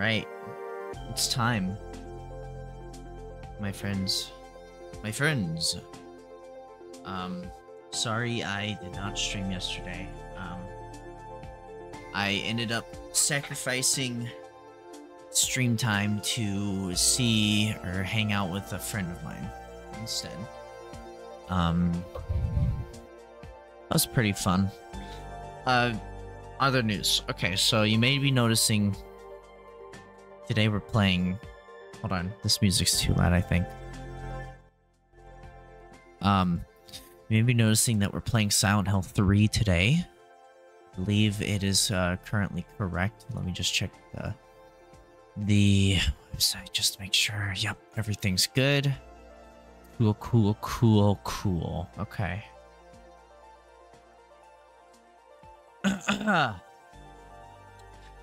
Right. It's time. My friends. My friends. Um, sorry I did not stream yesterday. Um, I ended up sacrificing stream time to see or hang out with a friend of mine instead. Um, that was pretty fun. Uh, other news. Okay, so you may be noticing today we're playing. Hold on, this music's too loud. I think. Um, you may be noticing that we're playing Silent Hill 3 today. I believe it is uh, currently correct. Let me just check the the website just to make sure. Yep, everything's good. Cool, cool, cool, cool. Okay.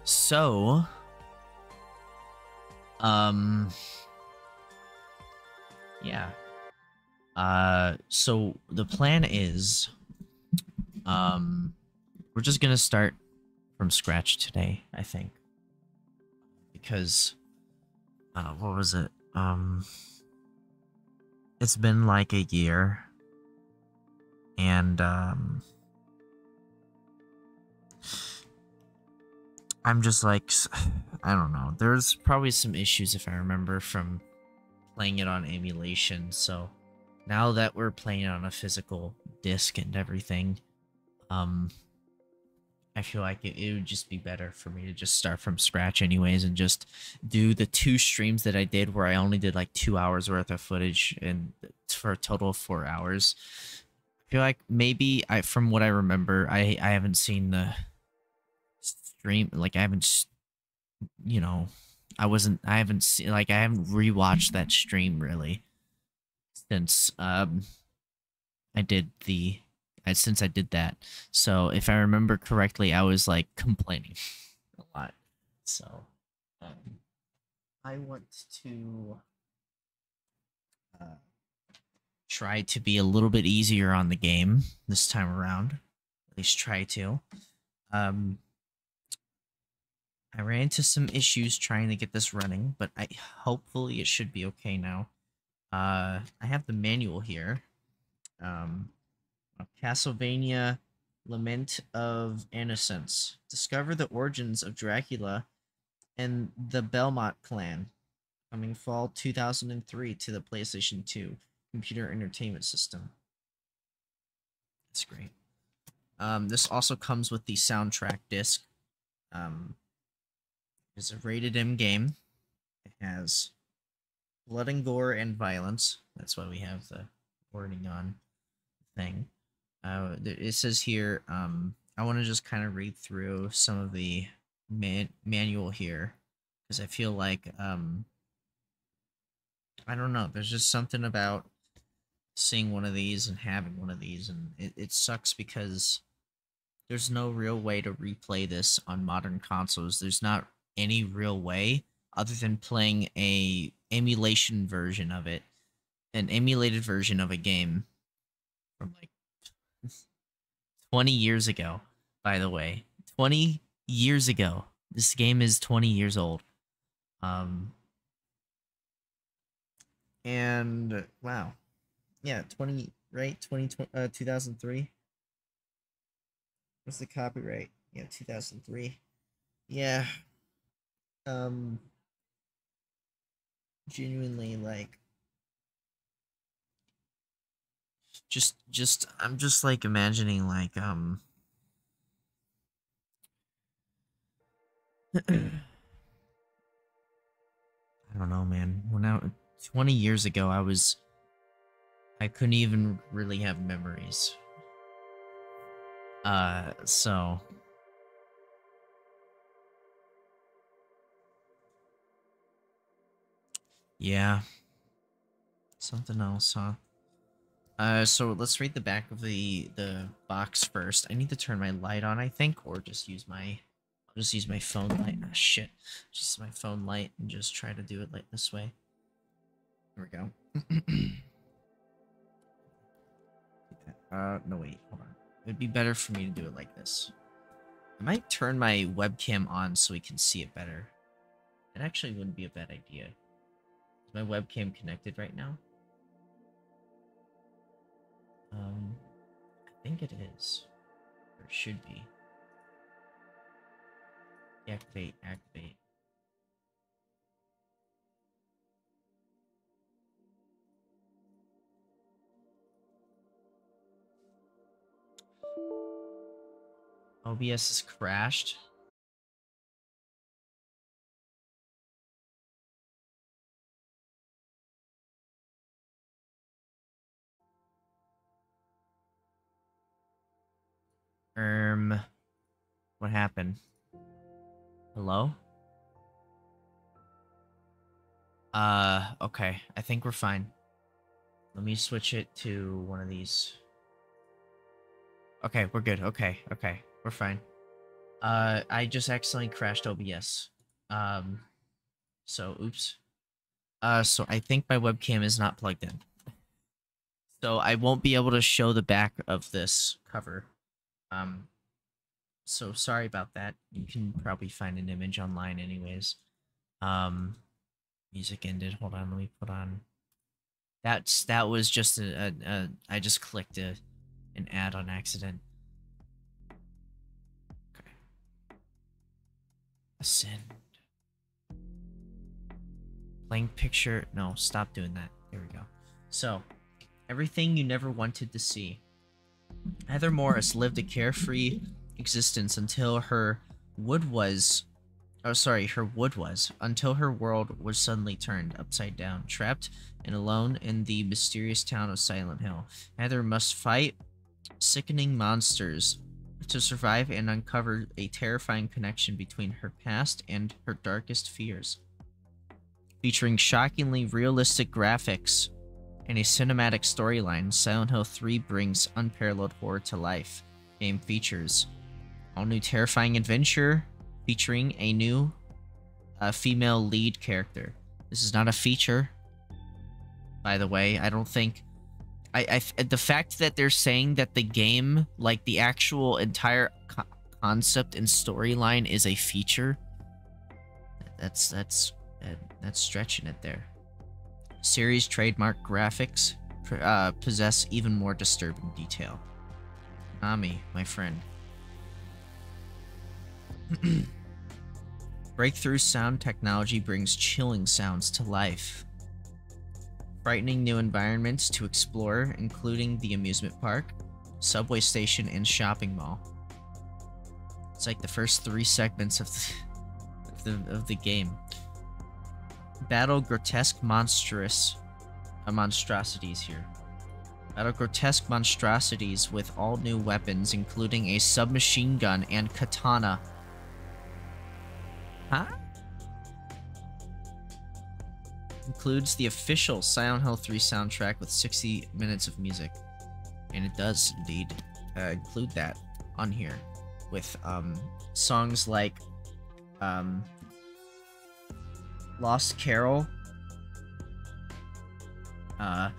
so, um, yeah. Uh, so the plan is, um, we're just gonna start from scratch today, I think, because, uh, what was it? Um, it's been like a year, and um. I'm just like, I don't know. There's probably some issues if I remember from playing it on emulation. So now that we're playing on a physical disc and everything, um, I feel like it, it would just be better for me to just start from scratch, anyways, and just do the two streams that I did where I only did like two hours worth of footage and for a total of four hours. I feel like maybe I, from what I remember, I I haven't seen the stream like I haven't you know I wasn't I haven't seen like I haven't rewatched that stream really since um I did the I, since I did that. So if I remember correctly, I was like complaining a lot. So um, I want to uh, try to be a little bit easier on the game this time around. At least try to. Um, I ran into some issues trying to get this running, but I hopefully it should be okay now. Uh, I have the manual here. Um, Castlevania Lament of Innocence. Discover the origins of Dracula and the Belmont clan. Coming fall 2003 to the PlayStation 2 computer entertainment system. That's great. Um, this also comes with the soundtrack disc. Um, it's a rated M game. It has blood and gore and violence. That's why we have the wording on thing. Uh, it says here, um, I want to just kind of read through some of the man- manual here because I feel like, um, I don't know, there's just something about seeing one of these and having one of these, and it, it sucks because there's no real way to replay this on modern consoles. There's not any real way other than playing a emulation version of it, an emulated version of a game from like 20 years ago, by the way. 20 years ago. This game is 20 years old. Um and wow. Yeah, 20 right? 20 uh 2003. What's the copyright? Yeah, 2003. Yeah, um genuinely like just just i'm just like imagining like um i don't know man. When i 20 years ago i was i couldn't even really have memories. Uh so Yeah. Something else, huh? Uh, so let's read the back of the the box first. I need to turn my light on, I think, or just use my I'll just use my phone light. Ah, shit. Just my phone light and just try to do it like this way. There we go. uh, no wait, hold on. It'd be better for me to do it like this. I might turn my webcam on so we can see it better. It actually wouldn't be a bad idea. Is my webcam connected right now? Um, I think it is. Or it should be. Activate, activate. OBS has crashed. Um, what happened? Hello? Uh, okay. I think we're fine. Let me switch it to one of these. Okay, we're good. Okay, okay. We're fine. Uh, I just accidentally crashed OBS. Um, so, oops. Uh, so I think my webcam is not plugged in. So I won't be able to show the back of this cover. Um, so sorry about that. You can probably find an image online anyways. Um, music ended. Hold on, let me put on. That's that was just a, a, a I just clicked a an ad on accident. Okay. Ascend. Playing picture. No, stop doing that. There we go. So, everything you never wanted to see. Heather Morris lived a carefree existence until her wood was oh sorry her wood was until her world was suddenly turned upside down trapped and alone in the mysterious town of silent hill. Heather must fight sickening monsters to survive and uncover a terrifying connection between her past and her darkest fears. Featuring shockingly realistic graphics and a cinematic storyline, Silent Hill 3 brings unparalleled horror to life. Game features all new terrifying adventure featuring a new uh, female lead character. This is not a feature, by the way. I don't think. I, I the fact that they're saying that the game, like the actual entire co concept and storyline, is a feature. That's that's that's stretching it there. Series trademark graphics uh, possess even more disturbing detail. Ami, my friend. Breakthrough sound technology brings chilling sounds to life. Frightening new environments to explore, including the amusement park, subway station, and shopping mall. It's like the first three segments of the, of the, of the game battle grotesque monstrous uh, monstrosities here. Battle grotesque monstrosities with all new weapons, including a submachine gun and katana. Huh? Includes the official Silent Hill 3 soundtrack with 60 minutes of music. And it does indeed uh, include that on here with um, songs like um, Lost Carol. Uh,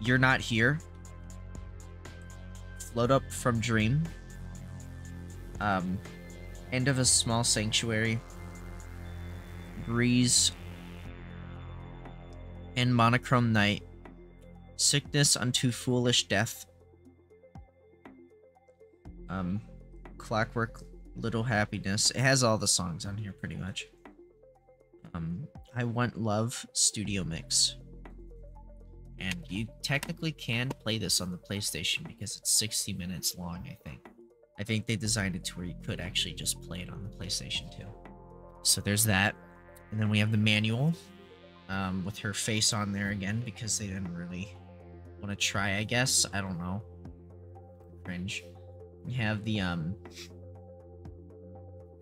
You're Not Here. Float Up from Dream. Um, End of a Small Sanctuary. Breeze. And Monochrome Night. Sickness unto Foolish Death. Um, Clockwork Little Happiness. It has all the songs on here pretty much. Um, I Want Love Studio Mix. And you technically can play this on the PlayStation because it's 60 minutes long, I think. I think they designed it to where you could actually just play it on the PlayStation too. So there's that. And then we have the manual um, with her face on there again because they didn't really want to try, I guess. I don't know. Cringe. We have the um,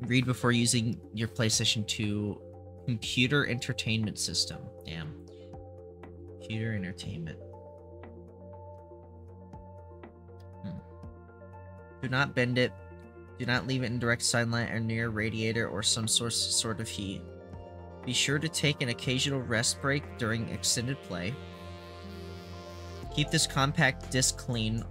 read before using your PlayStation 2 Computer entertainment system. Damn. Computer entertainment. Hmm. Do not bend it. Do not leave it in direct sunlight or near a radiator or some source sort of heat. Be sure to take an occasional rest break during extended play. Keep this compact disc clean.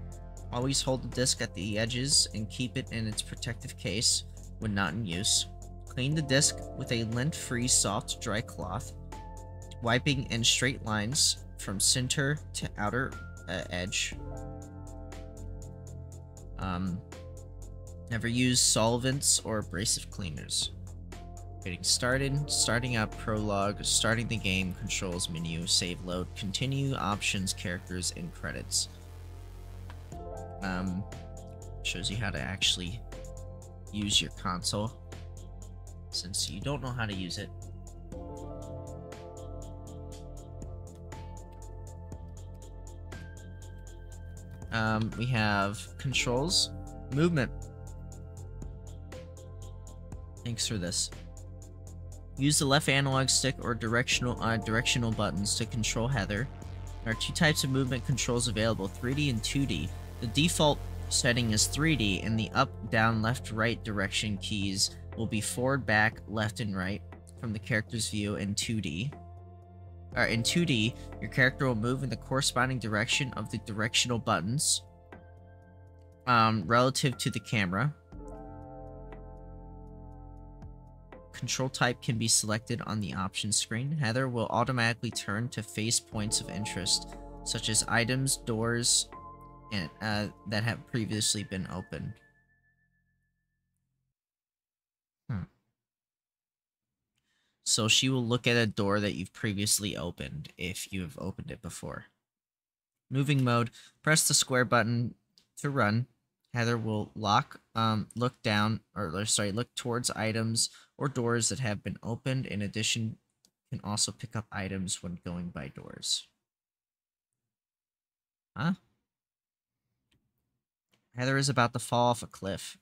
Always hold the disc at the edges and keep it in its protective case when not in use Clean the disc with a lint-free soft dry cloth, wiping in straight lines from center to outer uh, edge. Um, never use solvents or abrasive cleaners. Getting started, starting up, prologue, starting the game, controls menu, save load, continue, options, characters, and credits. Um, shows you how to actually use your console since you don't know how to use it. Um, we have controls, movement. Thanks for this. Use the left analog stick or directional uh, directional buttons to control Heather. There are two types of movement controls available, 3D and 2D. The default setting is 3D, and the up, down, left, right direction keys will be forward, back, left, and right from the character's view in 2D. Uh, in 2D, your character will move in the corresponding direction of the directional buttons um, relative to the camera. Control type can be selected on the options screen. Heather will automatically turn to face points of interest, such as items, doors, and, uh, that have previously been opened. So she will look at a door that you've previously opened if you have opened it before. Moving mode, press the square button to run. Heather will lock, um, look down, or sorry, look towards items or doors that have been opened. In addition, can also pick up items when going by doors. Huh? Heather is about to fall off a cliff.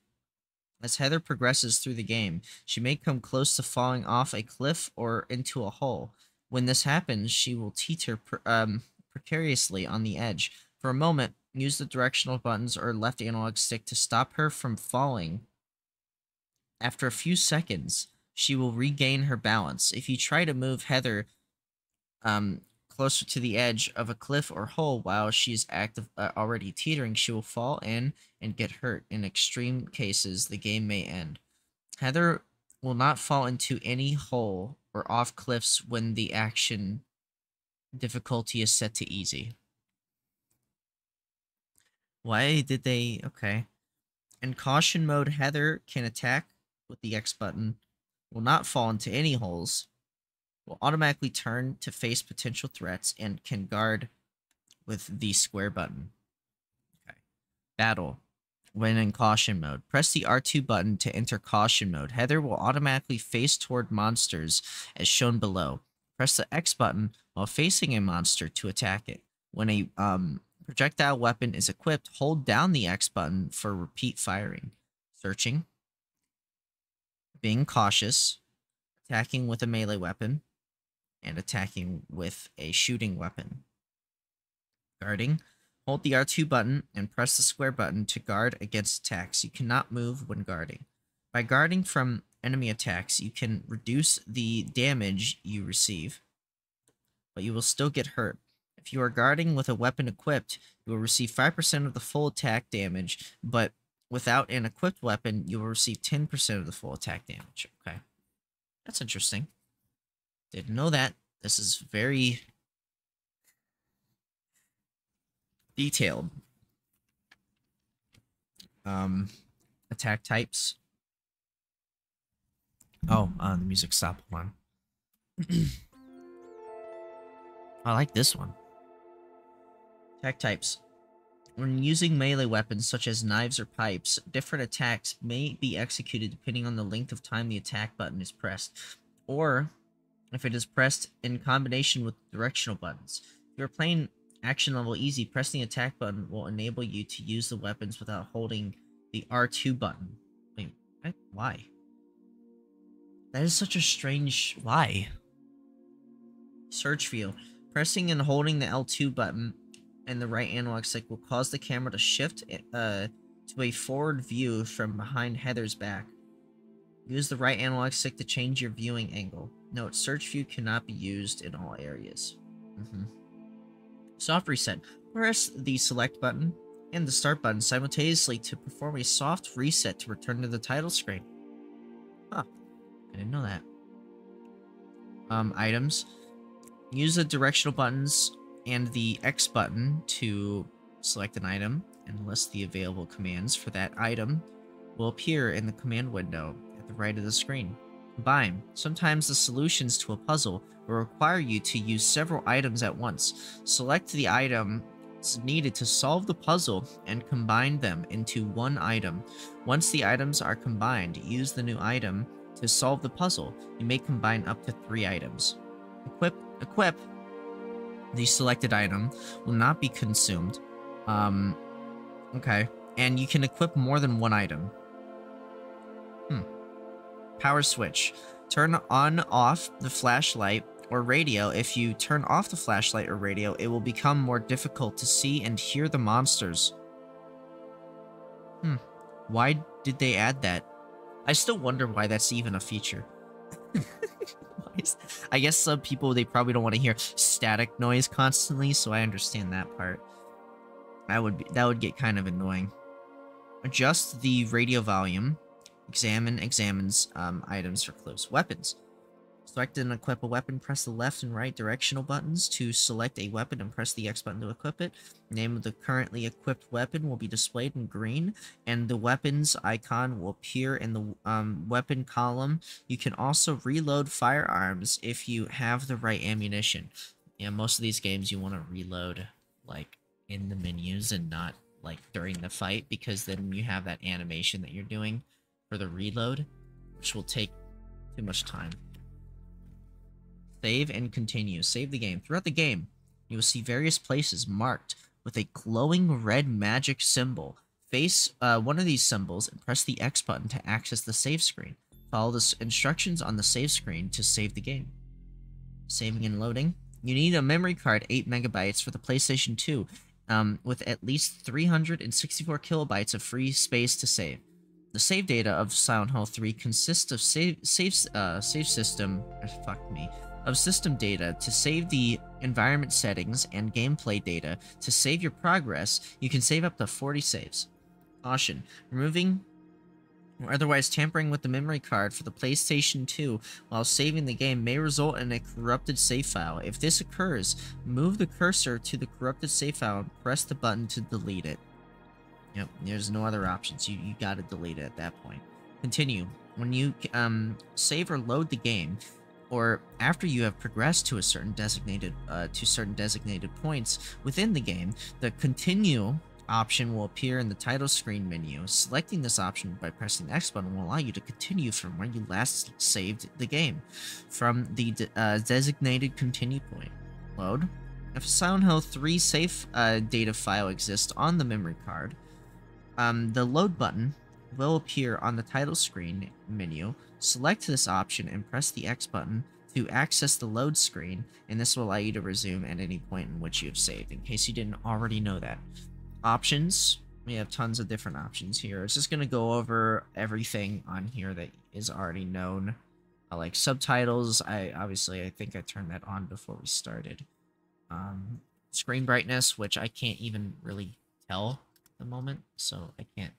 As Heather progresses through the game, she may come close to falling off a cliff or into a hole. When this happens, she will teeter um, precariously on the edge. For a moment, use the directional buttons or left analog stick to stop her from falling. After a few seconds, she will regain her balance. If you try to move Heather um, closer to the edge of a cliff or hole while she is active, uh, already teetering, she will fall in and get hurt. In extreme cases, the game may end. Heather will not fall into any hole or off cliffs when the action difficulty is set to easy. Why did they... Okay. In caution mode, Heather can attack with the X button, will not fall into any holes, will automatically turn to face potential threats, and can guard with the square button. Okay. Battle. When in caution mode, press the R2 button to enter caution mode. Heather will automatically face toward monsters as shown below. Press the X button while facing a monster to attack it. When a um, projectile weapon is equipped, hold down the X button for repeat firing. Searching. Being cautious. Attacking with a melee weapon. And attacking with a shooting weapon. Guarding. Hold the R2 button and press the square button to guard against attacks. You cannot move when guarding. By guarding from enemy attacks, you can reduce the damage you receive, but you will still get hurt. If you are guarding with a weapon equipped, you will receive 5% of the full attack damage, but without an equipped weapon, you will receive 10% of the full attack damage. Okay. That's interesting. Didn't know that. This is very detailed. Um, attack types. Oh, uh, the music stopped one. I like this one. Attack types. When using melee weapons such as knives or pipes, different attacks may be executed depending on the length of time the attack button is pressed, or if it is pressed in combination with directional buttons. If you're playing action level easy, pressing the attack button will enable you to use the weapons without holding the R2 button. Wait, why? That is such a strange... Why? Search view. Pressing and holding the L2 button and the right analog stick will cause the camera to shift uh, to a forward view from behind Heather's back. Use the right analog stick to change your viewing angle. Note, search view cannot be used in all areas. Mm -hmm. Soft reset. Press the select button and the start button simultaneously to perform a soft reset to return to the title screen. Huh. I didn't know that. Um, items. Use the directional buttons and the X button to select an item and list the available commands for that item will appear in the command window at the right of the screen. Combine. Sometimes the solutions to a puzzle will require you to use several items at once. Select the item needed to solve the puzzle and combine them into one item. Once the items are combined, use the new item to solve the puzzle. You may combine up to three items. Equip. Equip. The selected item will not be consumed. Um, okay. And you can equip more than one item. Power switch. Turn on off the flashlight or radio. If you turn off the flashlight or radio, it will become more difficult to see and hear the monsters. Hmm. Why did they add that? I still wonder why that's even a feature. I guess some people, they probably don't want to hear static noise constantly, so I understand that part. That would be, that would get kind of annoying. Adjust the radio volume. Examine examines um, items for close weapons. Select and equip a weapon, press the left and right directional buttons to select a weapon and press the X button to equip it. name of the currently equipped weapon will be displayed in green, and the weapons icon will appear in the um, weapon column. You can also reload firearms if you have the right ammunition. Yeah, most of these games you want to reload, like, in the menus and not, like, during the fight, because then you have that animation that you're doing for the reload, which will take too much time. Save and continue. Save the game. Throughout the game, you will see various places marked with a glowing red magic symbol. Face uh, one of these symbols and press the X button to access the save screen. Follow the instructions on the save screen to save the game. Saving and loading. You need a memory card 8 megabytes for the PlayStation 2 um, with at least 364 kilobytes of free space to save. The save data of Silent Hill 3 consists of save, save, uh, save system, uh, fuck me, of system data to save the environment settings and gameplay data to save your progress, you can save up to 40 saves. Caution, removing or otherwise tampering with the memory card for the PlayStation 2 while saving the game may result in a corrupted save file. If this occurs, move the cursor to the corrupted save file and press the button to delete it. Yep, there's no other options. You, you gotta delete it at that point. Continue. When you um, save or load the game, or after you have progressed to a certain designated uh, to certain designated points within the game, the continue option will appear in the title screen menu. Selecting this option by pressing the X button will allow you to continue from where you last saved the game, from the de uh, designated continue point. Load. If a Silent Hill 3 save uh, data file exists on the memory card, um, the load button will appear on the title screen menu Select this option and press the X button to access the load screen, and this will allow you to resume at any point in which you have saved, in case you didn't already know that. Options. We have tons of different options here. It's just going to go over everything on here that is already known. Uh, like subtitles, I obviously, I think I turned that on before we started. Um, screen brightness, which I can't even really tell the moment, so I can't,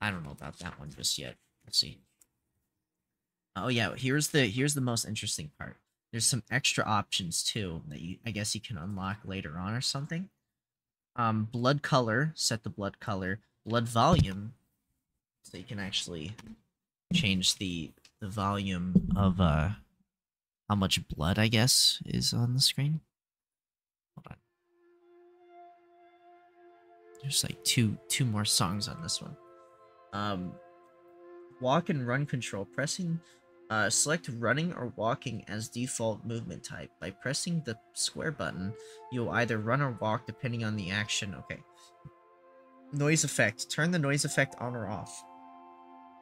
I don't know about that one just yet. Let's see. Oh yeah, here's the here's the most interesting part. There's some extra options too that you I guess you can unlock later on or something. Um, blood color, set the blood color, blood volume, so you can actually change the the volume of uh how much blood I guess is on the screen. There's like two two more songs on this one. Um, walk and run control. Pressing uh, select running or walking as default movement type. By pressing the square button, you'll either run or walk depending on the action. Okay. Noise effect. Turn the noise effect on or off.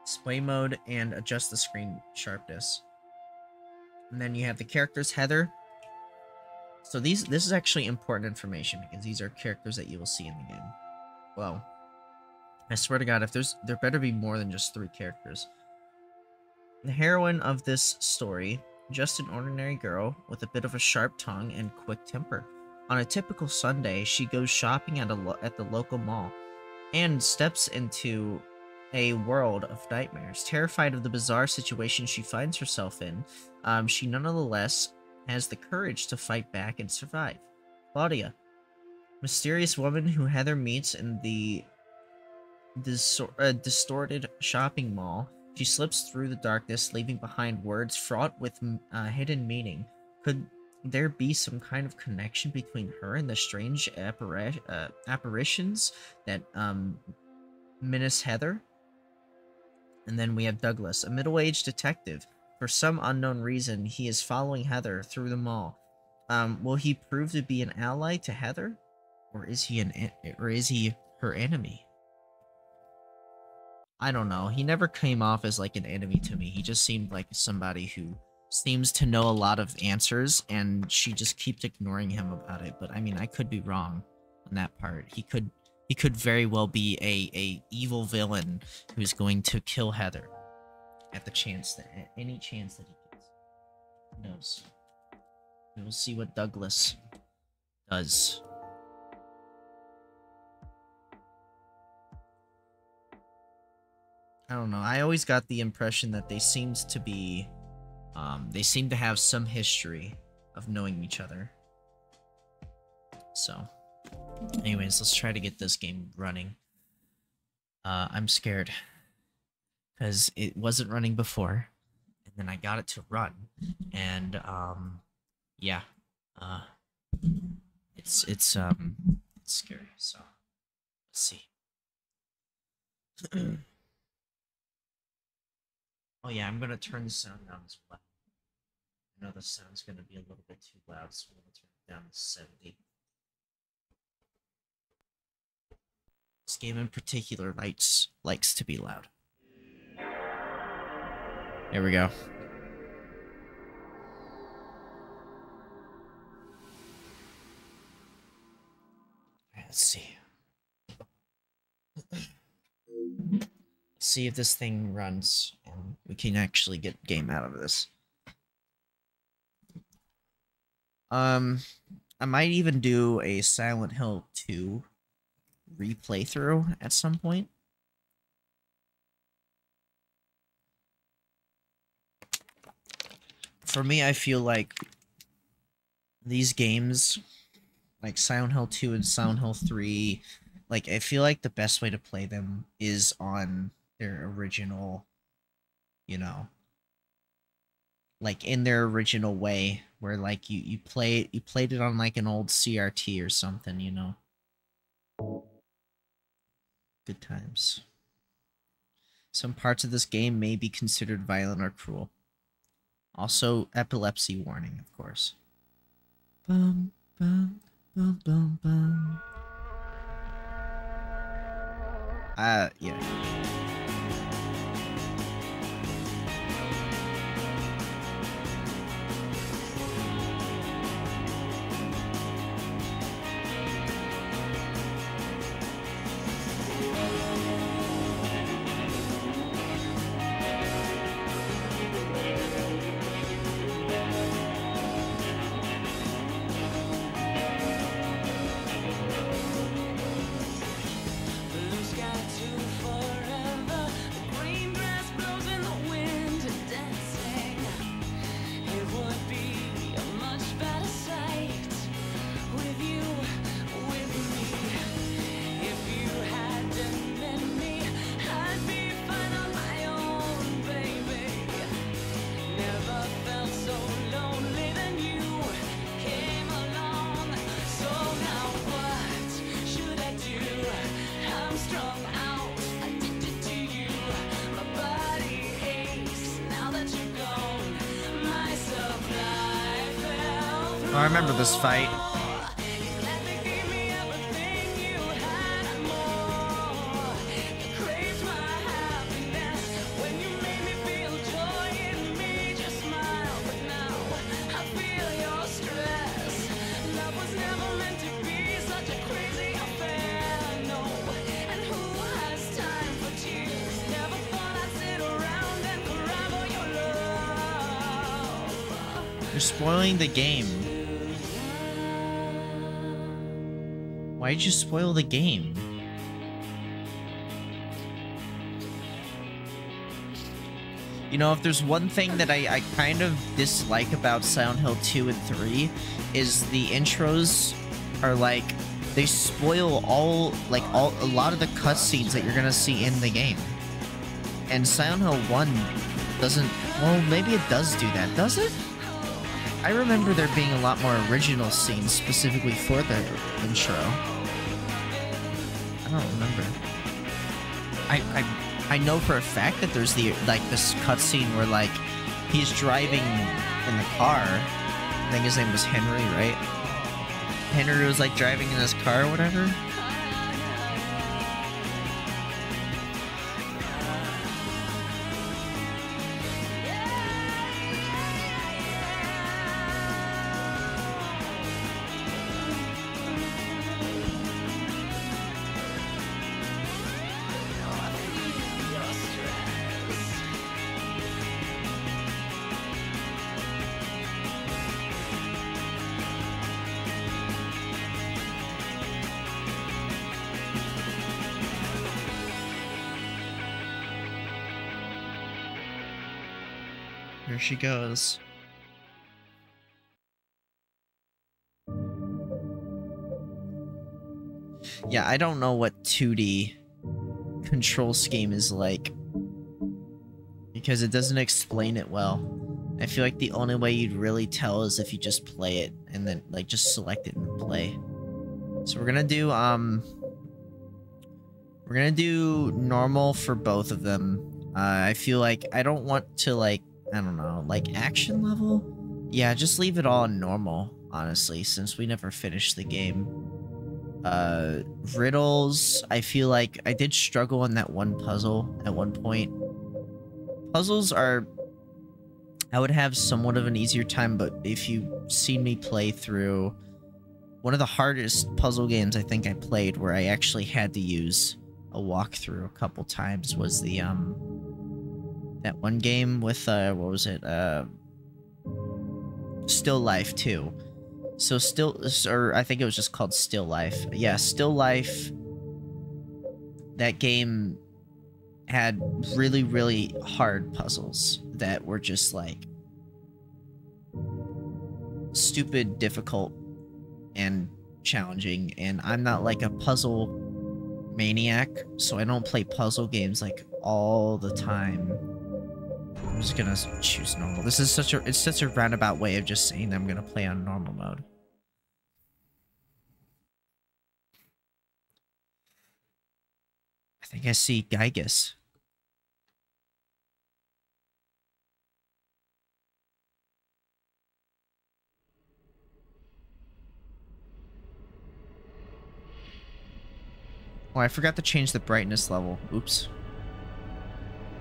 Display mode and adjust the screen sharpness. And then you have the characters Heather. So these this is actually important information because these are characters that you will see in the game. Well, I swear to God, if there's there better be more than just three characters. The heroine of this story, just an ordinary girl with a bit of a sharp tongue and quick temper. On a typical Sunday, she goes shopping at a at the local mall and steps into a world of nightmares. Terrified of the bizarre situation she finds herself in, um, she nonetheless has the courage to fight back and survive. Claudia, mysterious woman who Heather meets in the uh, distorted shopping mall. She slips through the darkness, leaving behind words fraught with uh, hidden meaning. Could there be some kind of connection between her and the strange uh, apparitions that um, menace Heather? And then we have Douglas, a middle aged detective. For some unknown reason, he is following Heather through the mall. Um, will he prove to be an ally to Heather? Or is he an or is he her enemy? I don't know. He never came off as like an enemy to me. He just seemed like somebody who seems to know a lot of answers and she just keeps ignoring him about it. But I mean, I could be wrong on that part. He could he could very well be a a evil villain who's going to kill Heather at the chance that at any chance that he gets. Who knows? We will see what Douglas does. I don't know. I always got the impression that they seemed to be, um, they seem to have some history of knowing each other. So, anyways, let's try to get this game running. Uh, I'm scared because it wasn't running before, and then I got it to run, and um, yeah, uh, it's it's um, it's scary. So, let's see. Oh yeah, I'm gonna turn the sound down as well. I know the sound's gonna be a little bit too loud, so I'm gonna turn it down to 70. This game in particular likes likes to be loud. There we go. Let's see. see if this thing runs and we can actually get game out of this. Um, I might even do a Silent Hill 2 replay through at some point. For me, I feel like these games, like Silent Hill 2 and Silent Hill 3, like I feel like the best way to play them is on their original, you know, like in their original way, where like you you play you played it on like an old CRT or something, you know. Good times. Some parts of this game may be considered violent or cruel. Also, epilepsy warning, of course. Bum, bum, bum, bum, bum. Uh, yeah. Spoil the game? You know, if there's one thing that I, I kind of dislike about Silent Hill 2 and 3 is the intros are like they spoil all like all a lot of the cutscenes that you're gonna see in the game. And Silent Hill 1 doesn't well maybe it does do that, does it? I remember there being a lot more original scenes specifically for the intro. I don't remember. I, I I know for a fact that there's the like this cutscene where like he's driving in the car. I think his name was Henry, right? Henry was like driving in his car or whatever. Here she goes. Yeah, I don't know what 2D control scheme is like. Because it doesn't explain it well. I feel like the only way you'd really tell is if you just play it and then like just select it and play. So we're gonna do um we're gonna do normal for both of them. Uh, I feel like I don't want to like I don't know, like action level? Yeah, just leave it all normal, honestly, since we never finished the game. Uh, riddles, I feel like I did struggle on that one puzzle at one point. Puzzles are... I would have somewhat of an easier time, but if you've seen me play through... One of the hardest puzzle games I think I played where I actually had to use a walkthrough a couple times was the, um that one game with uh what was it uh still life 2 so still or i think it was just called still life. Yeah still life that game had really really hard puzzles that were just like stupid difficult and challenging. And i'm not like a puzzle maniac so i don't play puzzle games like all the time I'm just gonna choose normal. This is such a it's such a roundabout way of just saying that I'm gonna play on normal mode. I think I see Giygas. Oh, I forgot to change the brightness level. Oops.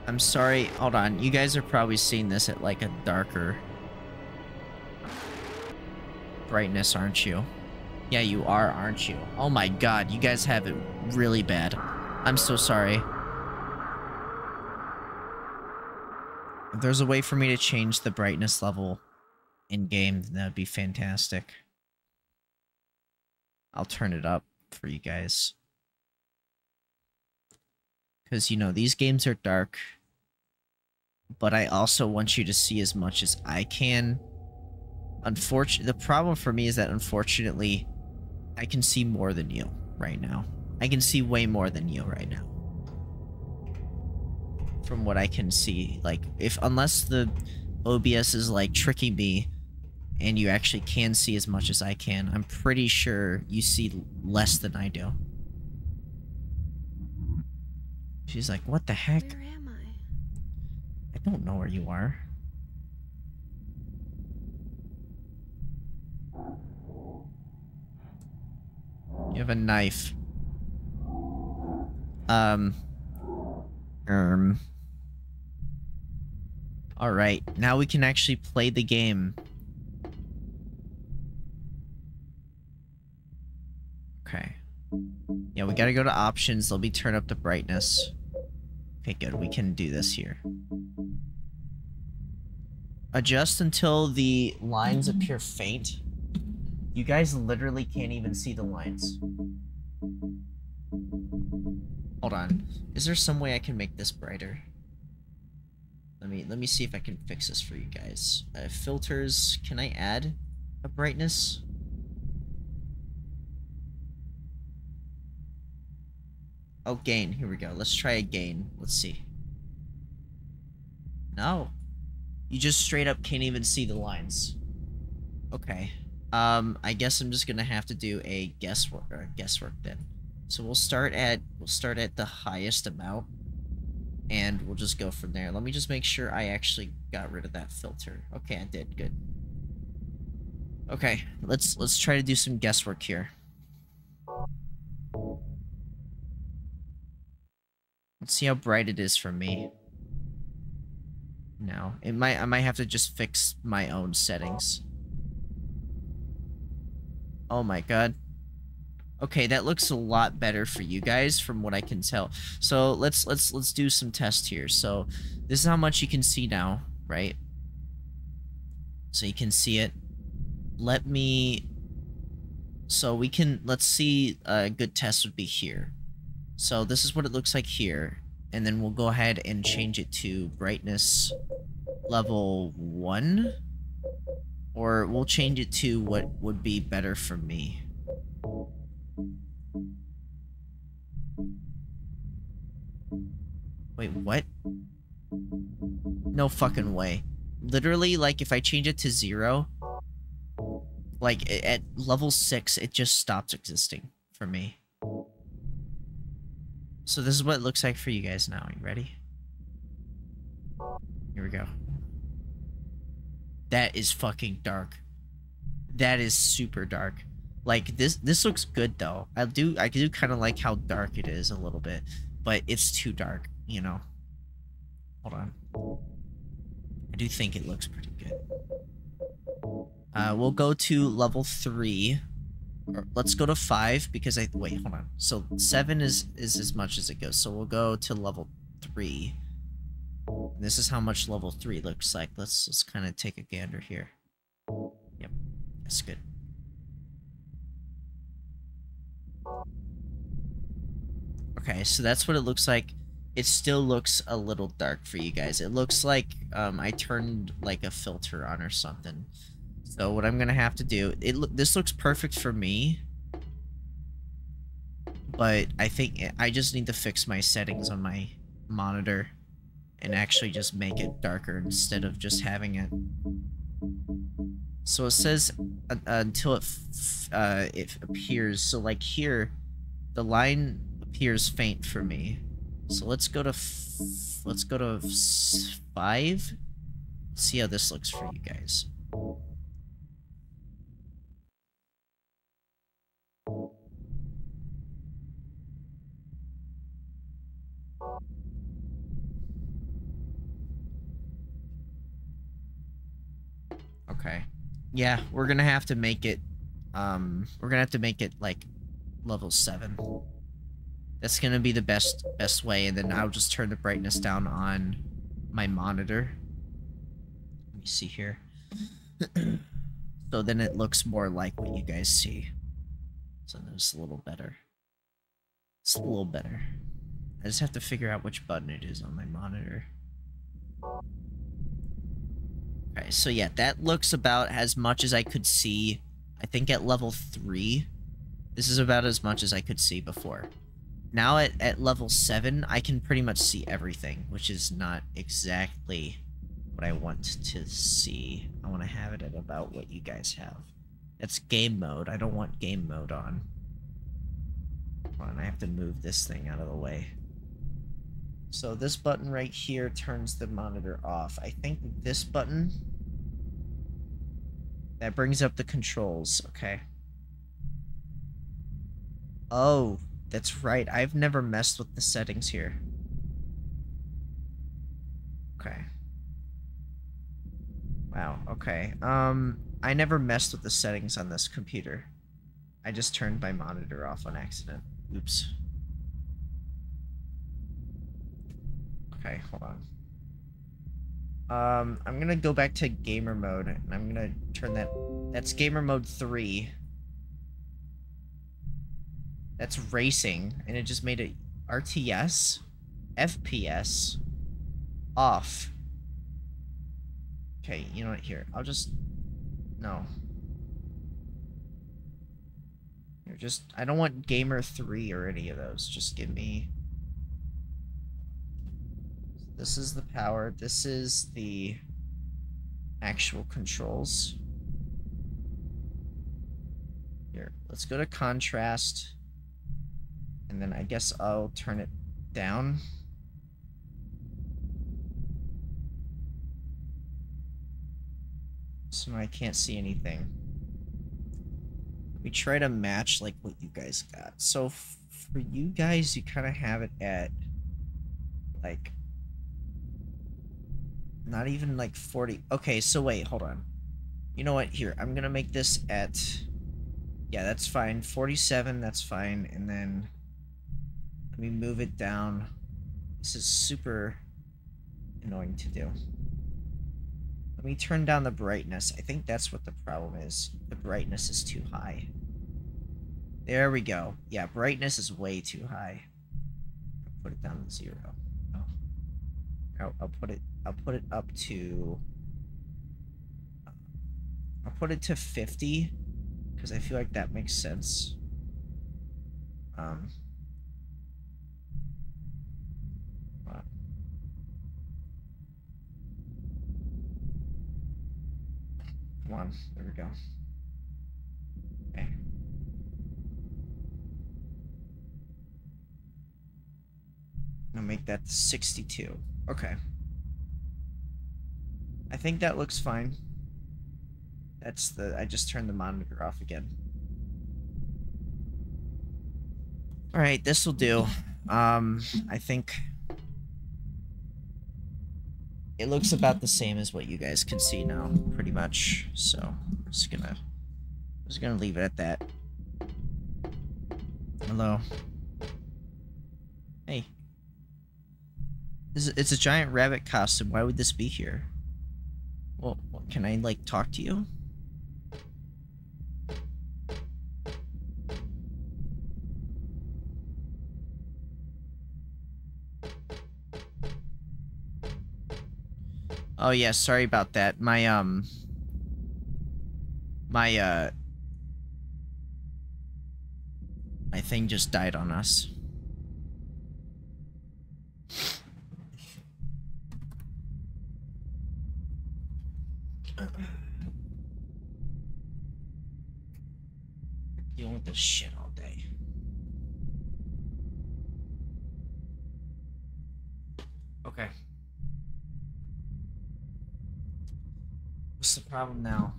I'm sorry. Hold on. You guys are probably seeing this at like a darker brightness, aren't you? Yeah, you are, aren't you? Oh my god, you guys have it really bad. I'm so sorry. If there's a way for me to change the brightness level in-game, that'd be fantastic. I'll turn it up for you guys. Because, you know, these games are dark but I also want you to see as much as I can. Unfortunately, the problem for me is that unfortunately, I can see more than you right now. I can see way more than you right now. From what I can see, like if unless the OBS is like tricking me and you actually can see as much as I can, I'm pretty sure you see less than I do. She's like, what the heck? I don't know where you are. You have a knife. Um. Um. Alright, now we can actually play the game. Okay. Yeah, we gotta go to options. Let me turn up the brightness. Okay, good. We can do this here. Adjust until the lines appear faint. You guys literally can't even see the lines. Hold on. Is there some way I can make this brighter? Let me let me see if I can fix this for you guys. Uh, filters. Can I add a brightness? Oh, gain. Here we go. Let's try a gain. Let's see. No. You just straight up can't even see the lines. Okay. Um, I guess I'm just gonna have to do a guesswork or guesswork then. So we'll start at we'll start at the highest amount and we'll just go from there. Let me just make sure I actually got rid of that filter. Okay, I did. Good. Okay, let's let's try to do some guesswork here. Let's see how bright it is for me. No, it might I might have to just fix my own settings. Oh my god. Okay, that looks a lot better for you guys from what I can tell. So let's let's let's do some tests here. So this is how much you can see now, right? So you can see it. Let me so we can let's see uh, a good test would be here. So this is what it looks like here. And then we'll go ahead and change it to brightness level 1. Or we'll change it to what would be better for me. Wait, what? No fucking way. Literally, like, if I change it to zero, like, at level six, it just stops existing for me. So this is what it looks like for you guys now. Are You ready? Here we go. That is fucking dark. That is super dark. Like this this looks good though. I do I do kind of like how dark it is a little bit, but it's too dark, you know. Hold on. I do think it looks pretty good. Uh, we'll go to level 3. Or let's go to 5 because I... Wait, hold on. So 7 is, is as much as it goes. So we'll go to level 3. This is how much level 3 looks like. Let's, let's kind of take a gander here. Yep, that's good. Okay, so that's what it looks like. It still looks a little dark for you guys. It looks like um, I turned like a filter on or something. So what I'm gonna have to do, it this looks perfect for me, but I think I just need to fix my settings on my monitor and actually just make it darker instead of just having it. So it says uh, until it uh, it appears. So like here, the line appears faint for me. So let's go to let's go to five. See how this looks for you guys. Okay. Yeah, we're gonna have to make it, um, we're gonna have to make it, like, level 7. That's gonna be the best, best way, and then I'll just turn the brightness down on my monitor. Let me see here. so then it looks more like what you guys see. So it's a little better. It's a little better. I just have to figure out which button it is on my monitor. Okay, so yeah, that looks about as much as I could see. I think at level 3. This is about as much as I could see before. Now at, at level 7, I can pretty much see everything, which is not exactly what I want to see. I want to have it at about what you guys have. That's game mode. I don't want game mode on. Hold on, I have to move this thing out of the way. So this button right here turns the monitor off. I think this button that brings up the controls. Okay. Oh, that's right. I've never messed with the settings here. Okay. Wow, okay. Um, I never messed with the settings on this computer. I just turned my monitor off on accident. Oops. Okay, hold on. Um, I'm gonna go back to gamer mode, and I'm gonna turn that... That's gamer mode 3. That's racing, and it just made it RTS, FPS, off, Okay, you know what? Here, I'll just... No. Here, just... I don't want Gamer 3 or any of those. Just give me... This is the power. This is the actual controls. Here, let's go to contrast. And then I guess I'll turn it down. So I can't see anything. We try to match like what you guys got. So for you guys, you kind of have it at like not even like 40. Okay, so wait, hold on. You know what? Here, I'm to make this at yeah, that's fine. 47, that's fine. And then let me move it down. This is super annoying to do. Let me turn down the brightness. I think that's what the problem is. The brightness is too high. There we go. Yeah, brightness is way too high. I'll put it down to zero. Oh. I'll, I'll put it. I'll put it up to. I'll put it to 50 because I feel like that makes sense. Um. Come on, there we go. Okay. I'll make that 62. Okay. I think that looks fine. That's the... I just turned the monitor off again. Alright, this will do. Um, I think it looks about the same as what you guys can see now, pretty much. So, I'm just gonna, I'm just gonna leave it at that. Hello. Hey. It's a giant rabbit costume. Why would this be here? Well, can I, like, talk to you? Oh yeah, sorry about that. My um my uh my thing just died on us. Dealing with this shit all day. Okay. What's the problem now?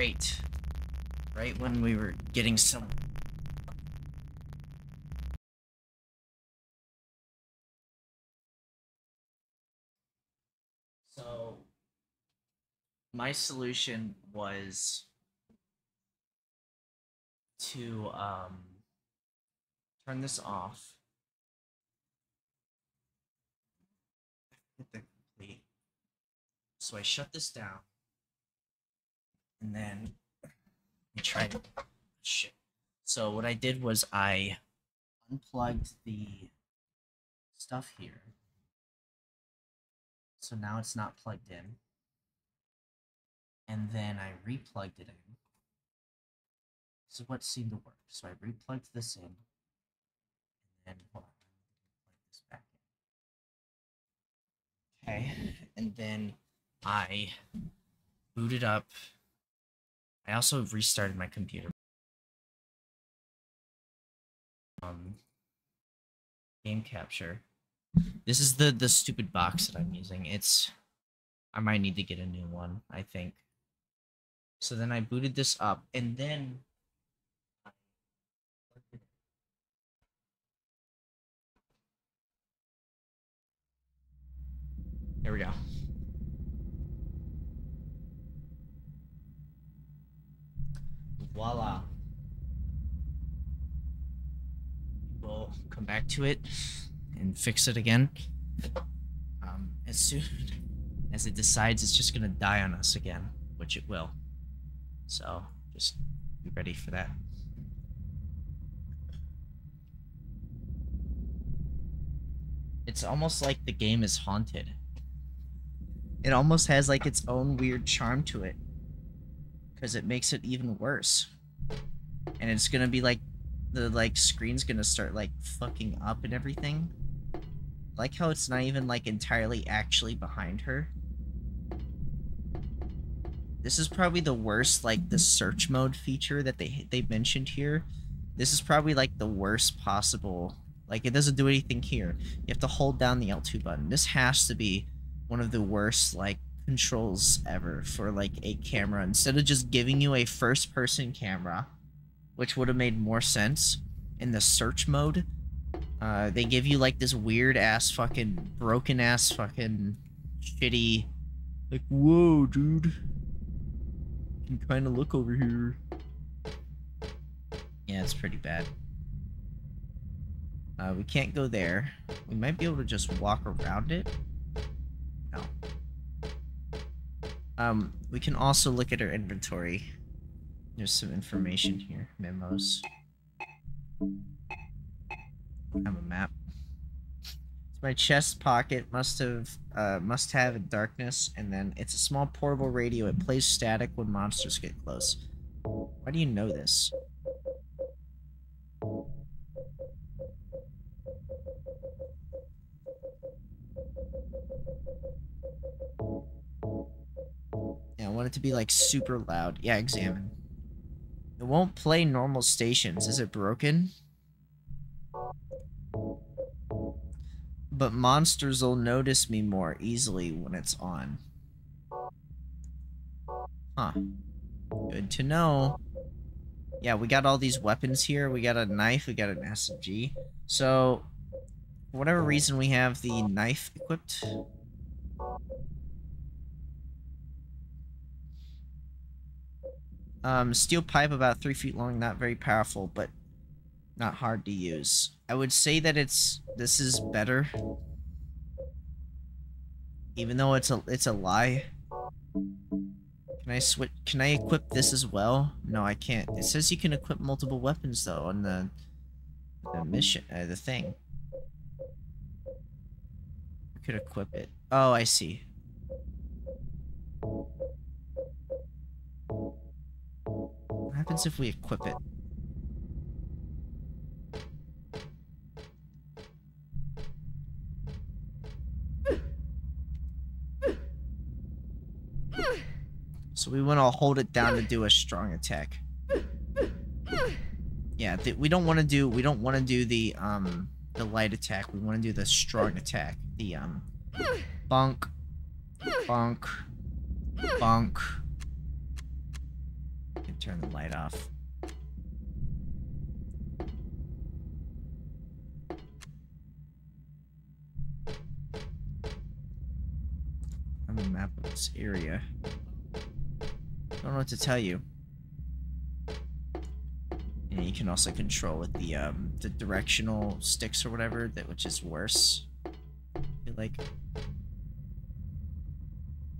Great. Right when we were getting some So my solution was to um, turn this off. So I shut this down. And then I tried shit. So what I did was I unplugged the stuff here. So now it's not plugged in. And then I replugged it in. This is what seemed to work. So I replugged this in. And then, hold on, this back in. Okay, and then I booted up. I also restarted my computer. Um, game capture. This is the the stupid box that I'm using. It's I might need to get a new one, I think. So then I booted this up and then There we go. Voila. We'll come back to it and fix it again. Um, as soon as it decides it's just gonna die on us again, which it will. So just be ready for that. It's almost like the game is haunted. It almost has like its own weird charm to it. Because it makes it even worse. And it's gonna be like the like screen's gonna start like fucking up and everything. like how it's not even like entirely actually behind her. This is probably the worst like the search mode feature that they they mentioned here. This is probably like the worst possible. Like it doesn't do anything here. You have to hold down the L2 button. This has to be one of the worst like controls ever for like a camera. Instead of just giving you a first person camera which would have made more sense in the search mode uh, they give you like this weird ass fucking broken ass fucking shitty like whoa dude. You can kind of look over here. Yeah it's pretty bad. Uh, we can't go there. We might be able to just walk around it. No. Um, we can also look at our inventory. There's some information here. Memos. I have a map. It's my chest pocket must have uh, must have in darkness, and then it's a small portable radio. It plays static when monsters get close. Why do you know this? Want it to be like super loud. Yeah, examine. It won't play normal stations. Is it broken? But monsters will notice me more easily when it's on. Huh. Good to know. Yeah, we got all these weapons here. We got a knife, we got an SMG. So, for whatever reason, we have the knife equipped. Um, steel pipe about three feet long, not very powerful, but not hard to use. I would say that it's this is better, even though it's a it's a lie. Can I switch? Can I equip this as well? No, I can't. It says you can equip multiple weapons though on the the mission, uh, the thing. I could equip it. Oh, I see. Happens if we equip it? So we want to hold it down to do a strong attack. Yeah, we don't want to do we don't want to do the um the light attack. We want to do the strong attack. The um bunk bunk bunk turn the light off. I'm a map this area. Don't know what to tell you. And you can also control with the um the directional sticks or whatever that which is worse. I feel like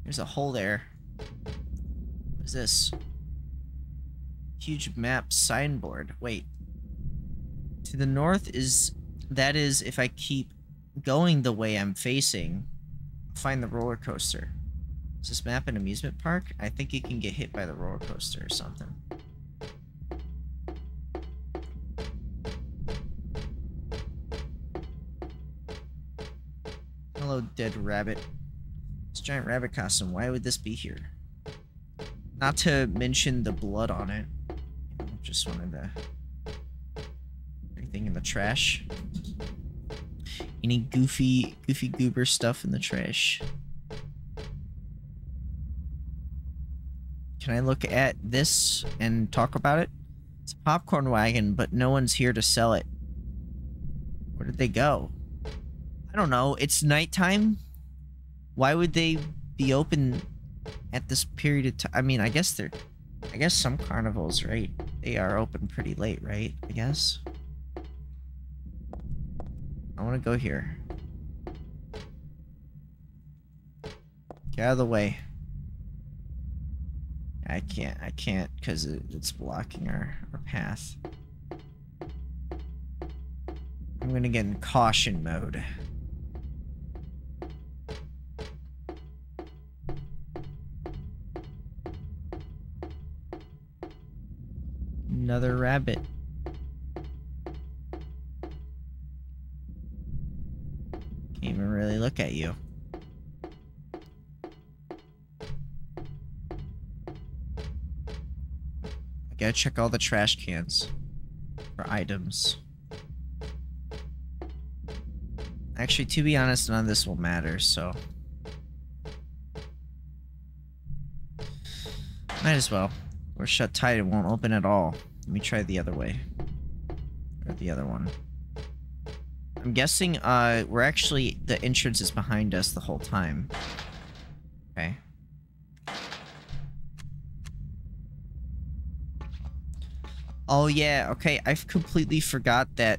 there's a hole there. What is this? Huge map signboard. Wait. To the north is... That is if I keep going the way I'm facing, find the roller coaster. Is this map an amusement park? I think you can get hit by the roller coaster or something. Hello, dead rabbit. This giant rabbit costume, why would this be here? Not to mention the blood on it. Just wanted to... Anything in the trash? Any goofy, goofy goober stuff in the trash? Can I look at this and talk about it? It's a popcorn wagon, but no one's here to sell it. Where did they go? I don't know. It's nighttime. Why would they be open at this period of time? I mean, I guess they're I guess some carnivals, right? They are open pretty late, right? I guess. I want to go here. Get out of the way. I can't, I can't, because it, it's blocking our, our path. I'm gonna get in caution mode. Another rabbit. Can't even really look at you. I gotta check all the trash cans for items. Actually, to be honest, none of this will matter, so... Might as well. We're shut tight, it won't open at all. Let me try the other way. Or the other one. I'm guessing, uh, we're actually... The entrance is behind us the whole time. Okay. Oh yeah, okay, I've completely forgot that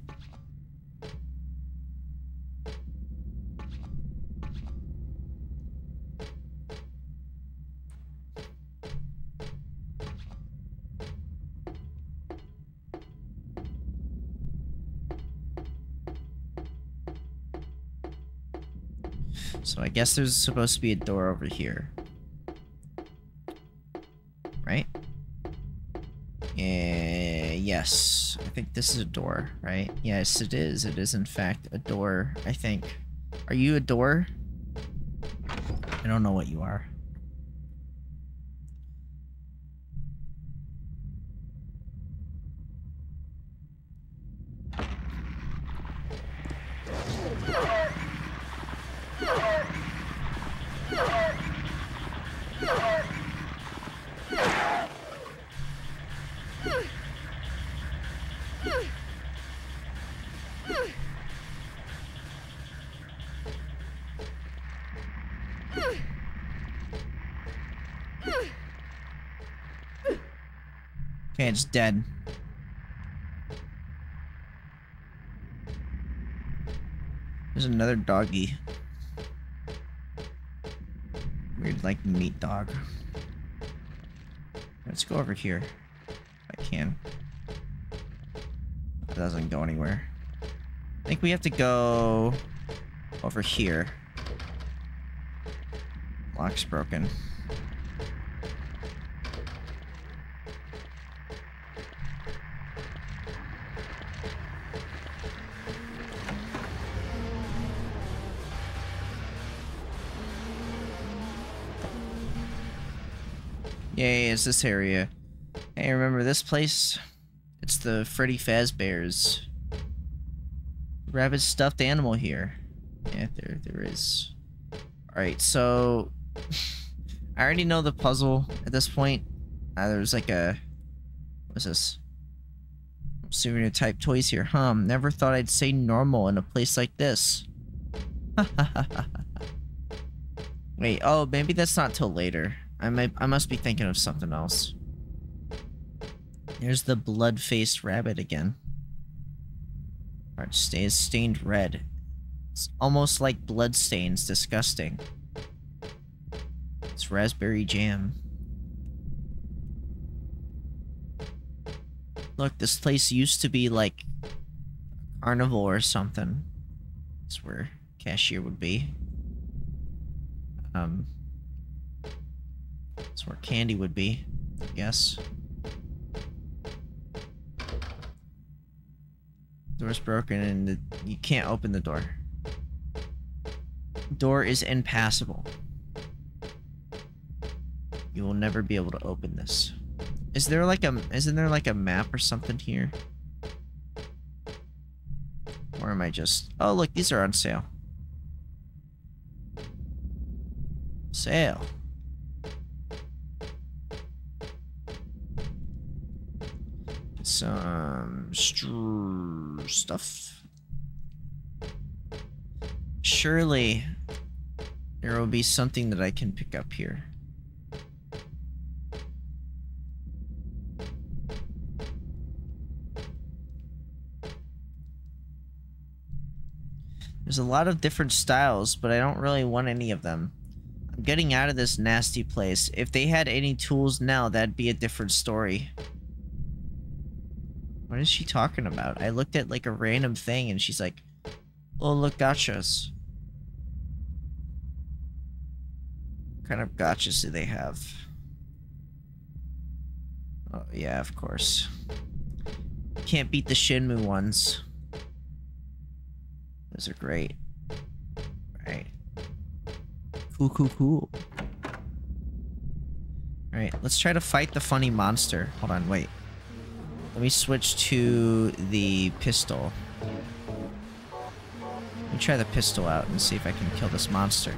guess there's supposed to be a door over here. Right? Uh, yes. I think this is a door, right? Yes, it is. It is, in fact, a door, I think. Are you a door? I don't know what you are. It's dead. There's another doggy. Weird, like, meat dog. Let's go over here. If I can. That doesn't go anywhere. I think we have to go over here. Lock's broken. It's this area. Hey, remember this place? It's the Freddy Fazbear's rabbit stuffed animal here. Yeah, there, there is. Alright, so... I already know the puzzle at this point. Uh, there's like a... What's this? Souvenir type toys here. Huh, never thought I'd say normal in a place like this. Wait, oh, maybe that's not till later. I might I must be thinking of something else. There's the blood-faced rabbit again. Heart stays stained red. It's almost like blood stains. Disgusting. It's raspberry jam. Look, this place used to be like a carnival or something. That's where cashier would be. Um, that's where candy would be, I guess. Door's broken and the, you can't open the door. Door is impassable. You will never be able to open this. Is there like a isn't there like a map or something here? Or am I just Oh look, these are on sale. Sale. Some stuff. Surely there will be something that I can pick up here. There's a lot of different styles, but I don't really want any of them. I'm getting out of this nasty place. If they had any tools now, that'd be a different story. Is she talking about? I looked at like a random thing and she's like, oh look, gotchas. What kind of gotchas do they have? Oh yeah, of course. Can't beat the Shenmue ones. Those are great. Right. Cool, cool, cool. Alright, let's try to fight the funny monster. Hold on, wait. Let me switch to the pistol. Let me try the pistol out and see if I can kill this monster.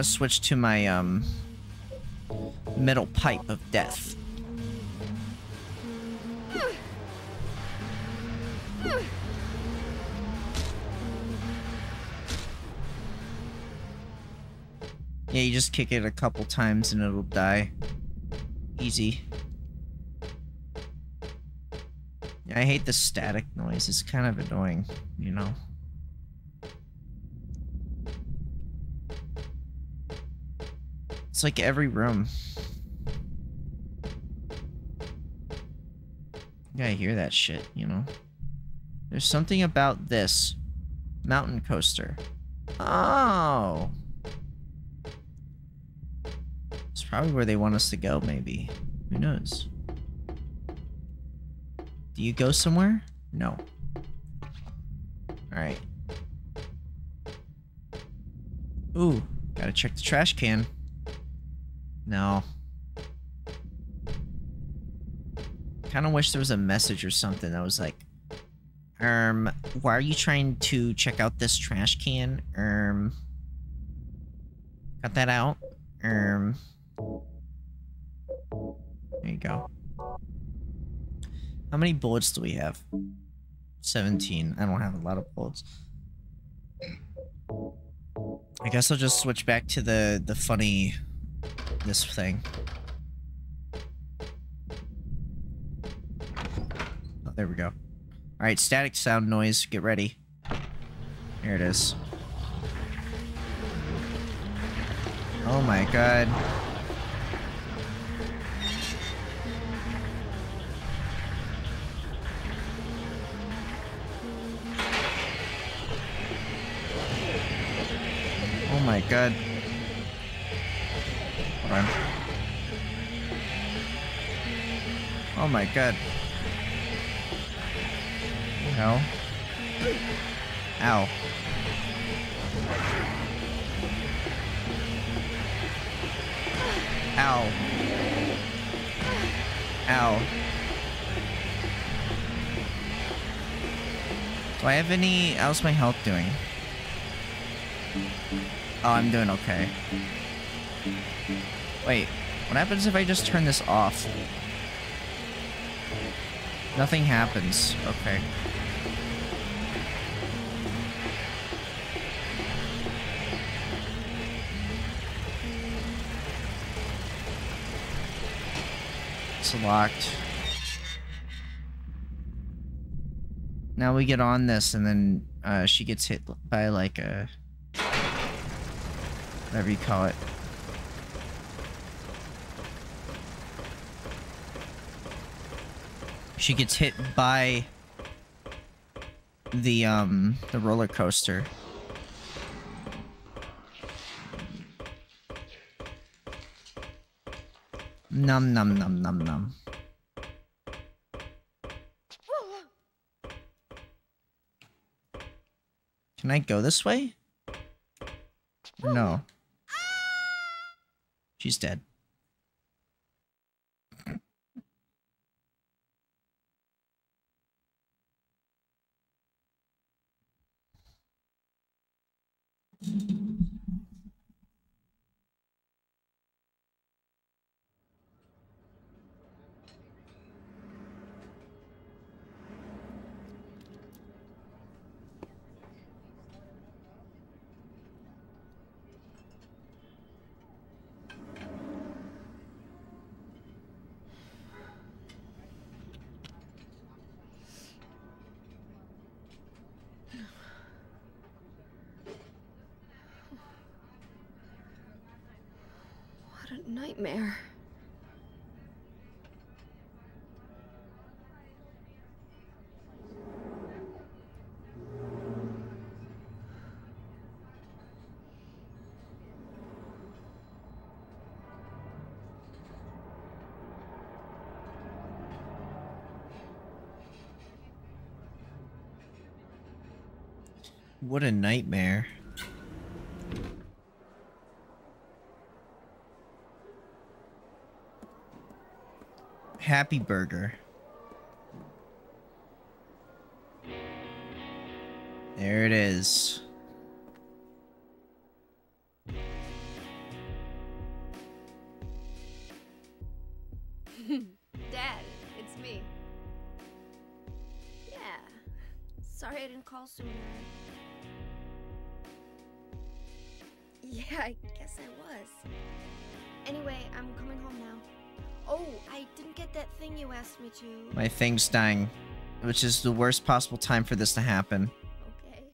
Gotta switch to my, um, metal pipe of death. Yeah, you just kick it a couple times and it'll die. Easy. I hate the static noise. It's kind of annoying, you know? It's like every room. You gotta hear that shit, you know? There's something about this. Mountain coaster. Oh! It's probably where they want us to go, maybe. Who knows? Do you go somewhere? No. Alright. Ooh, gotta check the trash can. No. Kind of wish there was a message or something that was like, um, why are you trying to check out this trash can? Um, cut that out. Um, there you go. How many bullets do we have? 17. I don't have a lot of bullets. I guess I'll just switch back to the, the funny this thing. Oh, there we go. Alright, static sound noise. Get ready. Here it is. Oh my god. Oh my god. On. Oh my god. Ow. Ow. Ow. Ow. Do I have any... How's my health doing? Oh, I'm doing okay. Wait, what happens if I just turn this off? Nothing happens. Okay. It's locked. Now we get on this and then uh, she gets hit by like a... Whatever you call it. She gets hit by the um the roller coaster. Num num num num num. Can I go this way? No. She's dead. Nightmare. What a nightmare. Happy Burger. There it is. My thing's dying, which is the worst possible time for this to happen. Okay.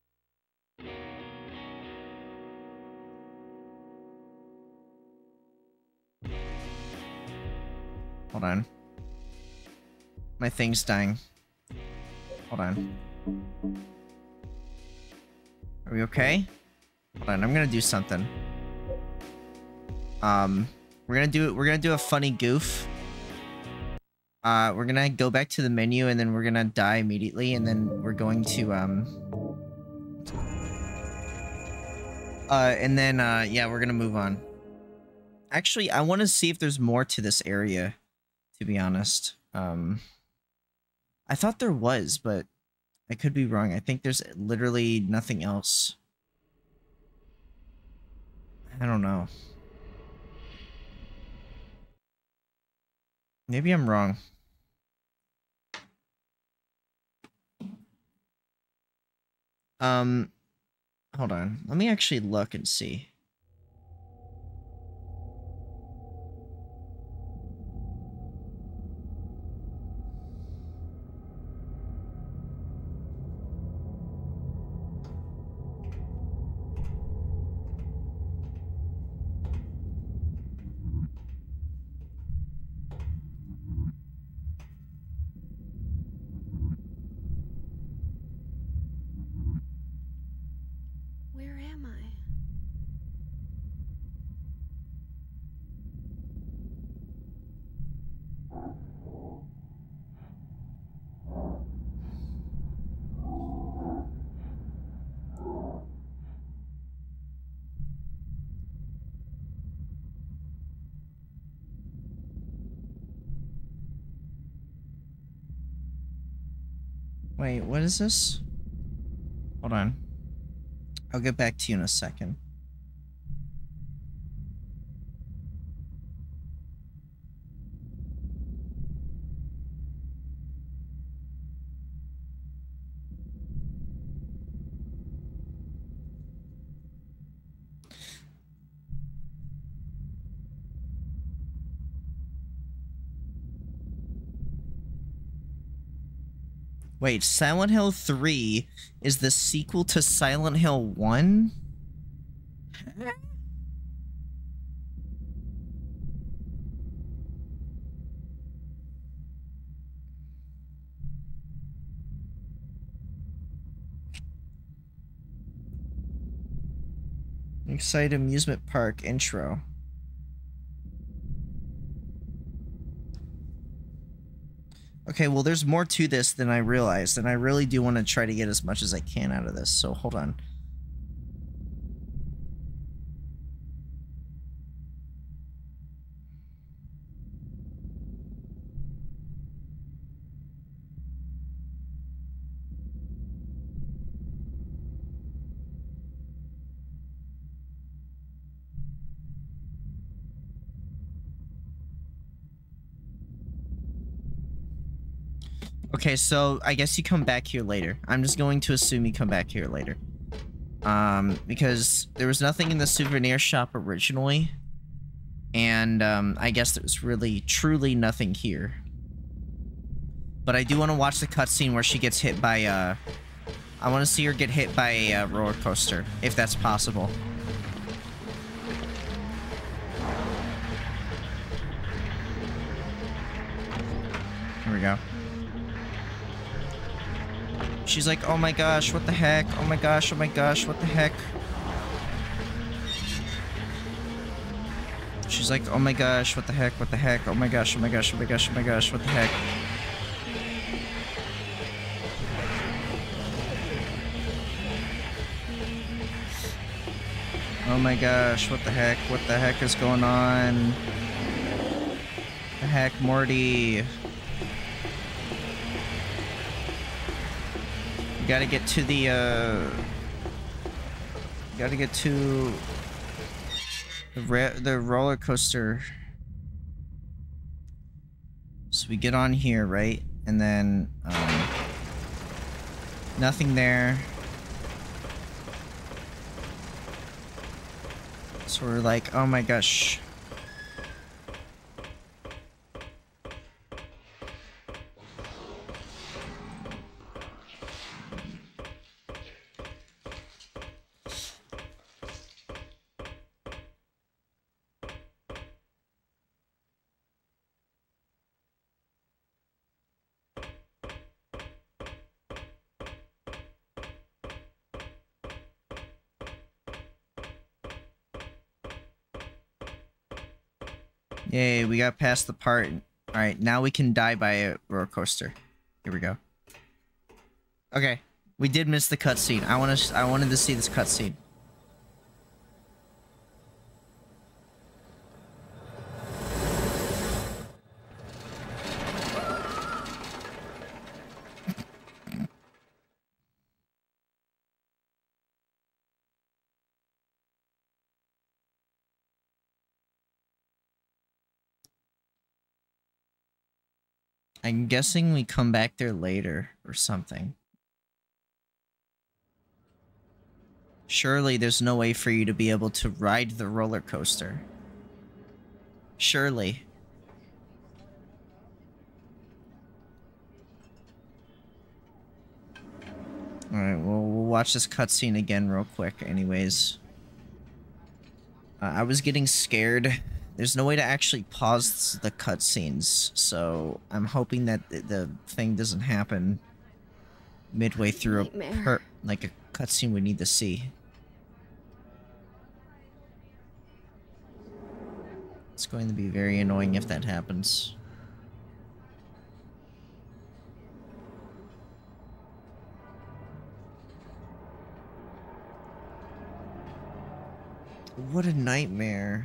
Hold on. My thing's dying. Hold on. Are we okay? Hold on, I'm gonna do something. Um, we're gonna do it we're gonna do a funny goof. Uh, we're gonna go back to the menu and then we're gonna die immediately and then we're going to um. Uh, and then uh, yeah, we're gonna move on. Actually, I want to see if there's more to this area. To be honest, um, I thought there was, but I could be wrong. I think there's literally nothing else. I don't know. Maybe I'm wrong. Um, hold on. Let me actually look and see. Where am I? Wait, what is this? Hold on. I'll get back to you in a second. Wait, Silent Hill 3 is the sequel to Silent Hill 1? Excited Amusement Park intro. Okay, well, there's more to this than I realized, and I really do want to try to get as much as I can out of this, so hold on. Okay, so I guess you come back here later. I'm just going to assume you come back here later. Um, because there was nothing in the souvenir shop originally. And, um, I guess there's really, truly nothing here. But I do want to watch the cutscene where she gets hit by, uh... I want to see her get hit by a uh, roller coaster, if that's possible. Here we go. She's like, oh my gosh, what the heck? Oh my gosh, oh my gosh, what the heck? She's like, oh my gosh, what the heck, what the heck? Oh my gosh, oh my gosh, oh my gosh, oh my gosh, what the heck? Oh my gosh, what the heck? What the heck is going on? The heck, Morty? Gotta get to the, uh... Gotta get to... The, the roller coaster. So we get on here, right? And then, um... Nothing there. So we're like, oh my gosh. Yay, we got past the part. Alright, now we can die by a roller coaster. Here we go. Okay, we did miss the cutscene. I want to. I wanted to see this cutscene. I'm guessing we come back there later or something. Surely there's no way for you to be able to ride the roller coaster. Surely. Alright, well, we'll watch this cutscene again real quick anyways. Uh, I was getting scared there's no way to actually pause the cutscenes, so I'm hoping that the, the thing doesn't happen midway through a per, like a cutscene we need to see. It's going to be very annoying if that happens. What a nightmare.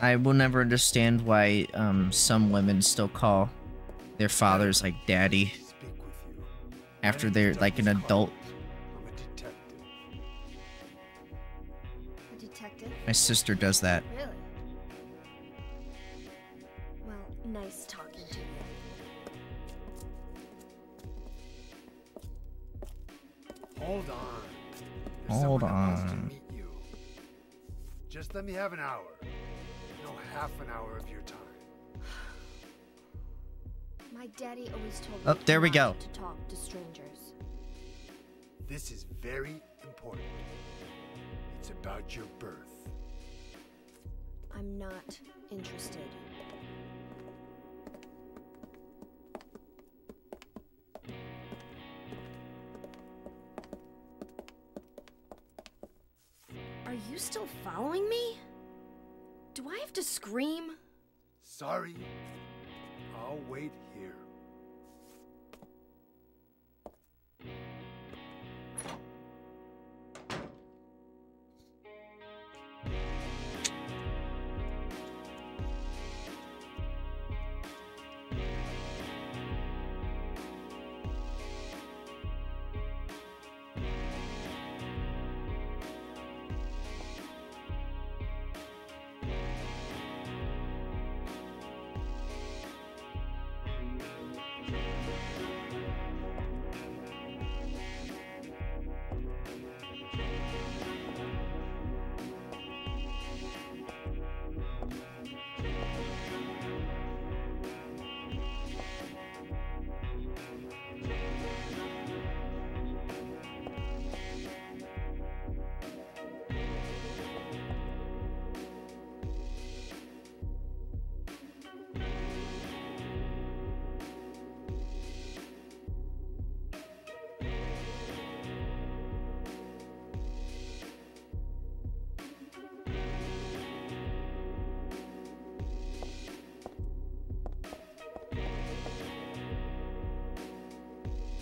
I will never understand why um, some women still call their fathers like daddy after they're like an adult. I'm a detective. A detective? My sister does that. Told me there we go. to talk to strangers. This is very important. It's about your birth. I'm not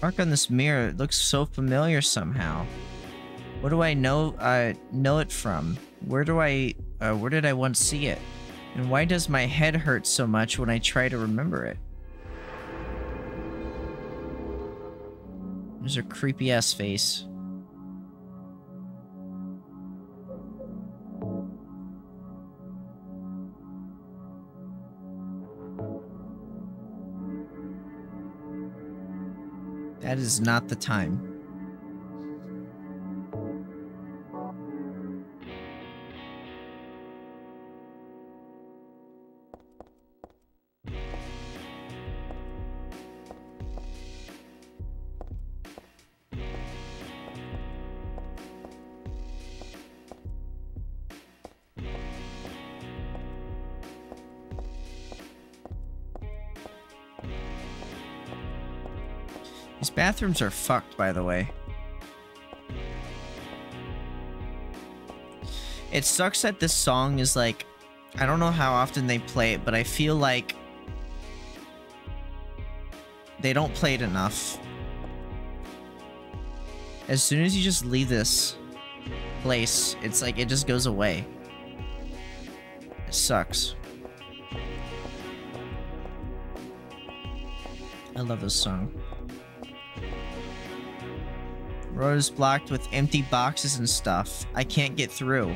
Mark on this mirror it looks so familiar somehow. What do I know uh know it from? Where do I uh, where did I once see it? And why does my head hurt so much when I try to remember it? There's a creepy ass face. Is not the time. Bathrooms are fucked, by the way. It sucks that this song is like, I don't know how often they play it, but I feel like they don't play it enough. As soon as you just leave this place, it's like it just goes away. It sucks. I love this song. Road is blocked with empty boxes and stuff. I can't get through.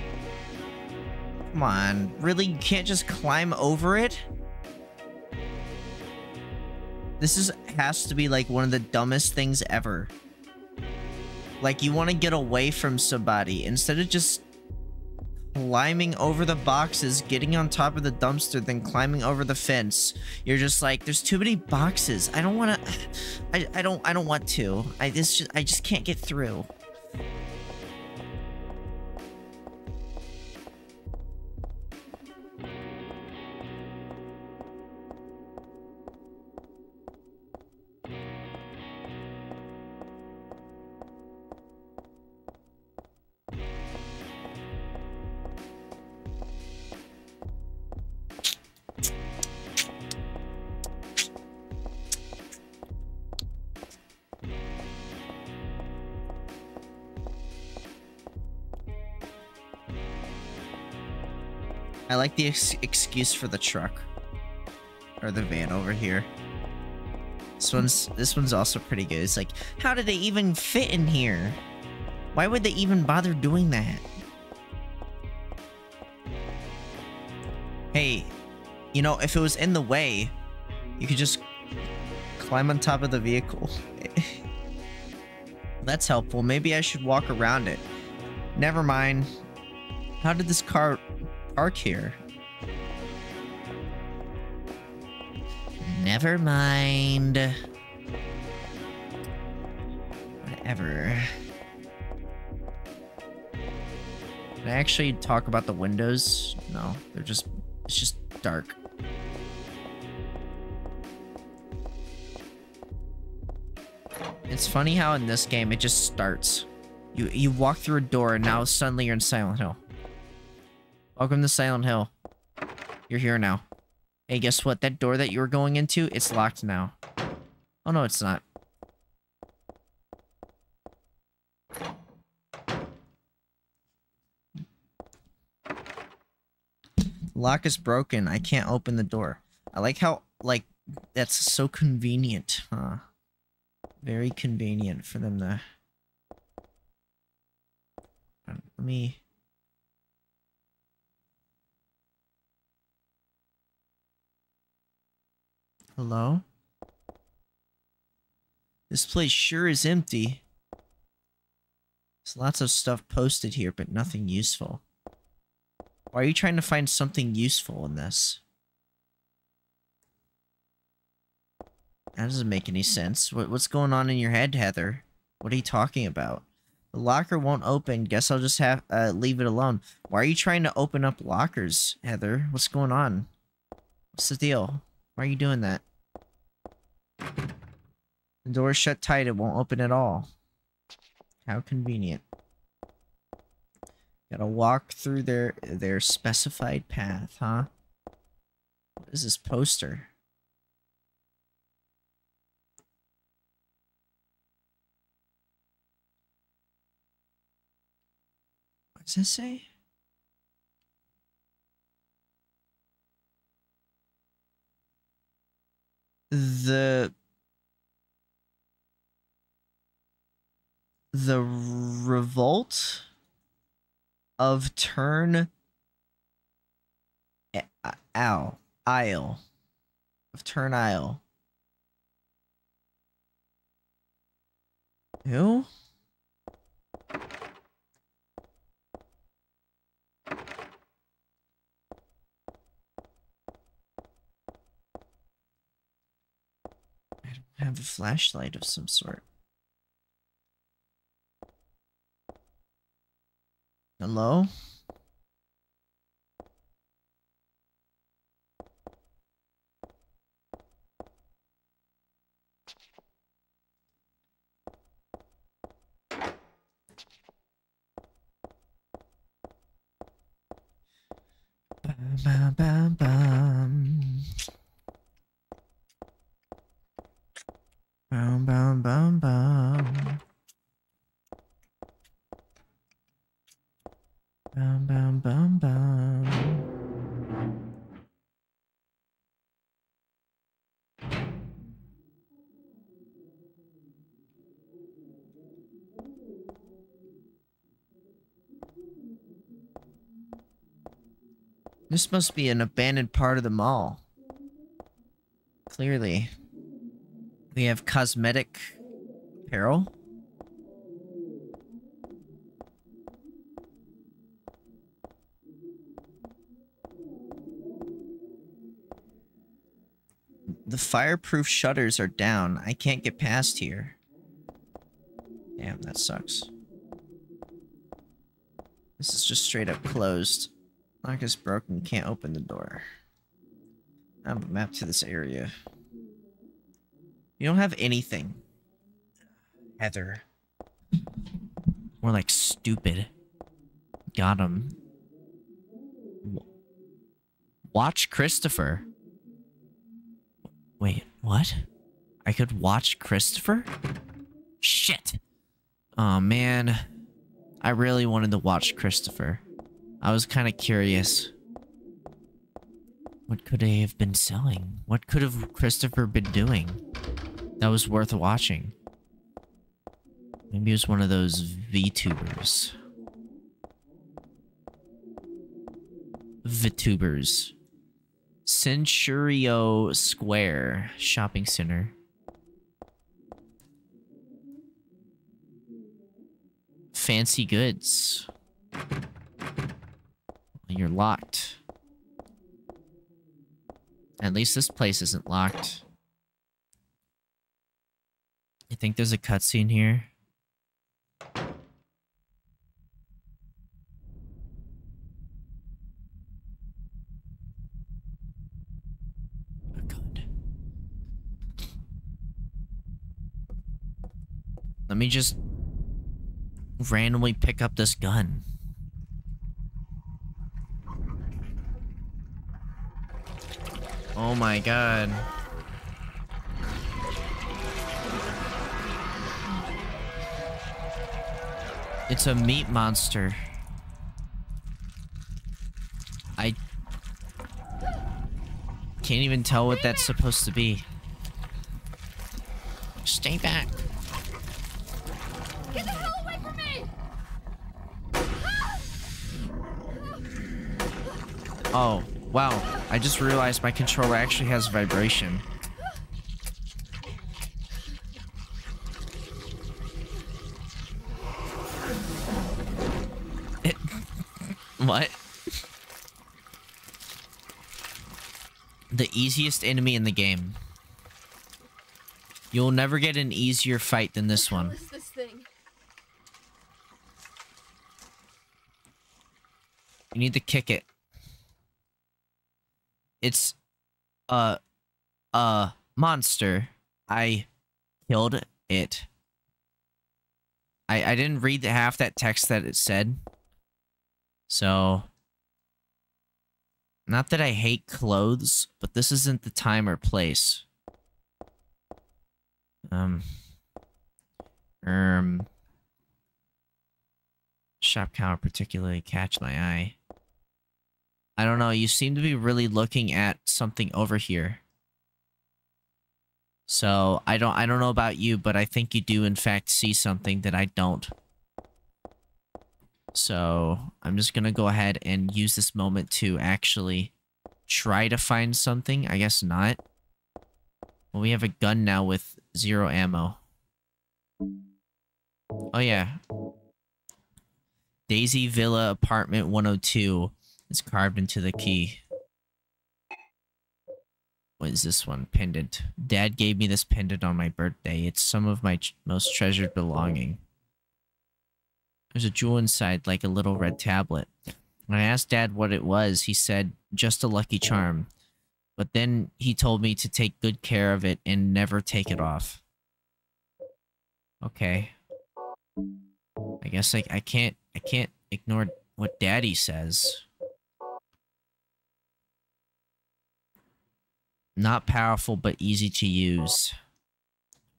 Come on, really? You can't just climb over it? This is has to be like one of the dumbest things ever. Like you want to get away from somebody instead of just climbing over the boxes, getting on top of the dumpster, then climbing over the fence. You're just like, there's too many boxes. I don't want to. I, I don't. I don't want to. I this. Just, I just can't get through. The ex excuse for the truck. Or the van over here. This one's this one's also pretty good. It's like, how did they even fit in here? Why would they even bother doing that? Hey, you know, if it was in the way, you could just climb on top of the vehicle. That's helpful. Maybe I should walk around it. Never mind. How did this car park here? Never mind. Whatever. Can I actually talk about the windows? No, they're just, it's just dark. It's funny how in this game it just starts. You you walk through a door and now suddenly you're in Silent Hill. Welcome to Silent Hill. You're here now. Hey, guess what? That door that you were going into, it's locked now. Oh, no, it's not. Lock is broken. I can't open the door. I like how, like, that's so convenient, huh? Very convenient for them to... Um, Let me... Hello? This place sure is empty. There's lots of stuff posted here, but nothing useful. Why are you trying to find something useful in this? That doesn't make any sense. What, what's going on in your head, Heather? What are you talking about? The locker won't open. Guess I'll just have uh, leave it alone. Why are you trying to open up lockers, Heather? What's going on? What's the deal? Why are you doing that? The door's shut tight. It won't open at all. How convenient. Gotta walk through their their specified path, huh? What is this poster? What does this say? The the revolt of turn ow isle of turn isle. Who I have a flashlight of some sort Hello? Bum, bum, bum, bum. Bum, bum, bum, bum. Bum, bum, bum, bum. This must be an abandoned part of the mall. Clearly. We have cosmetic apparel. The fireproof shutters are down. I can't get past here. Damn, that sucks. This is just straight up closed. Lock is broken. Can't open the door. I have a map to this area. You don't have anything. Heather. More like stupid. Got him. Watch Christopher. Wait, what? I could watch Christopher? Shit. Oh man. I really wanted to watch Christopher. I was kind of curious. What could they have been selling? What could have Christopher been doing that was worth watching? Maybe it was one of those VTubers. VTubers. Central Square Shopping Center. Fancy goods. You're locked. At least this place isn't locked. You think there's a cutscene here? Let me just randomly pick up this gun. Oh my god. It's a meat monster. I can't even tell what that's supposed to be. Stay back. Get the hell away from me! Oh, wow. I just realized my controller actually has vibration. It- what? The easiest enemy in the game. You'll never get an easier fight than this one. This thing? You need to kick it. It's a a monster. I killed it. I I didn't read the half that text that it said. So not that I hate clothes, but this isn't the time or place. Um um shop counter particularly catch my eye. I don't know, you seem to be really looking at something over here. So, I don't I don't know about you, but I think you do in fact see something that I don't. So, I'm just going to go ahead and use this moment to actually try to find something. I guess not. Well, we have a gun now with zero ammo. Oh yeah, Daisy Villa Apartment 102 is carved into the key. What is this one? Pendant. Dad gave me this pendant on my birthday. It's some of my most treasured belonging. There's a jewel inside, like a little red tablet. When I asked Dad what it was, he said, just a lucky charm. But then he told me to take good care of it and never take it off. Okay. I guess I, I can't I can't ignore what daddy says. Not powerful but easy to use.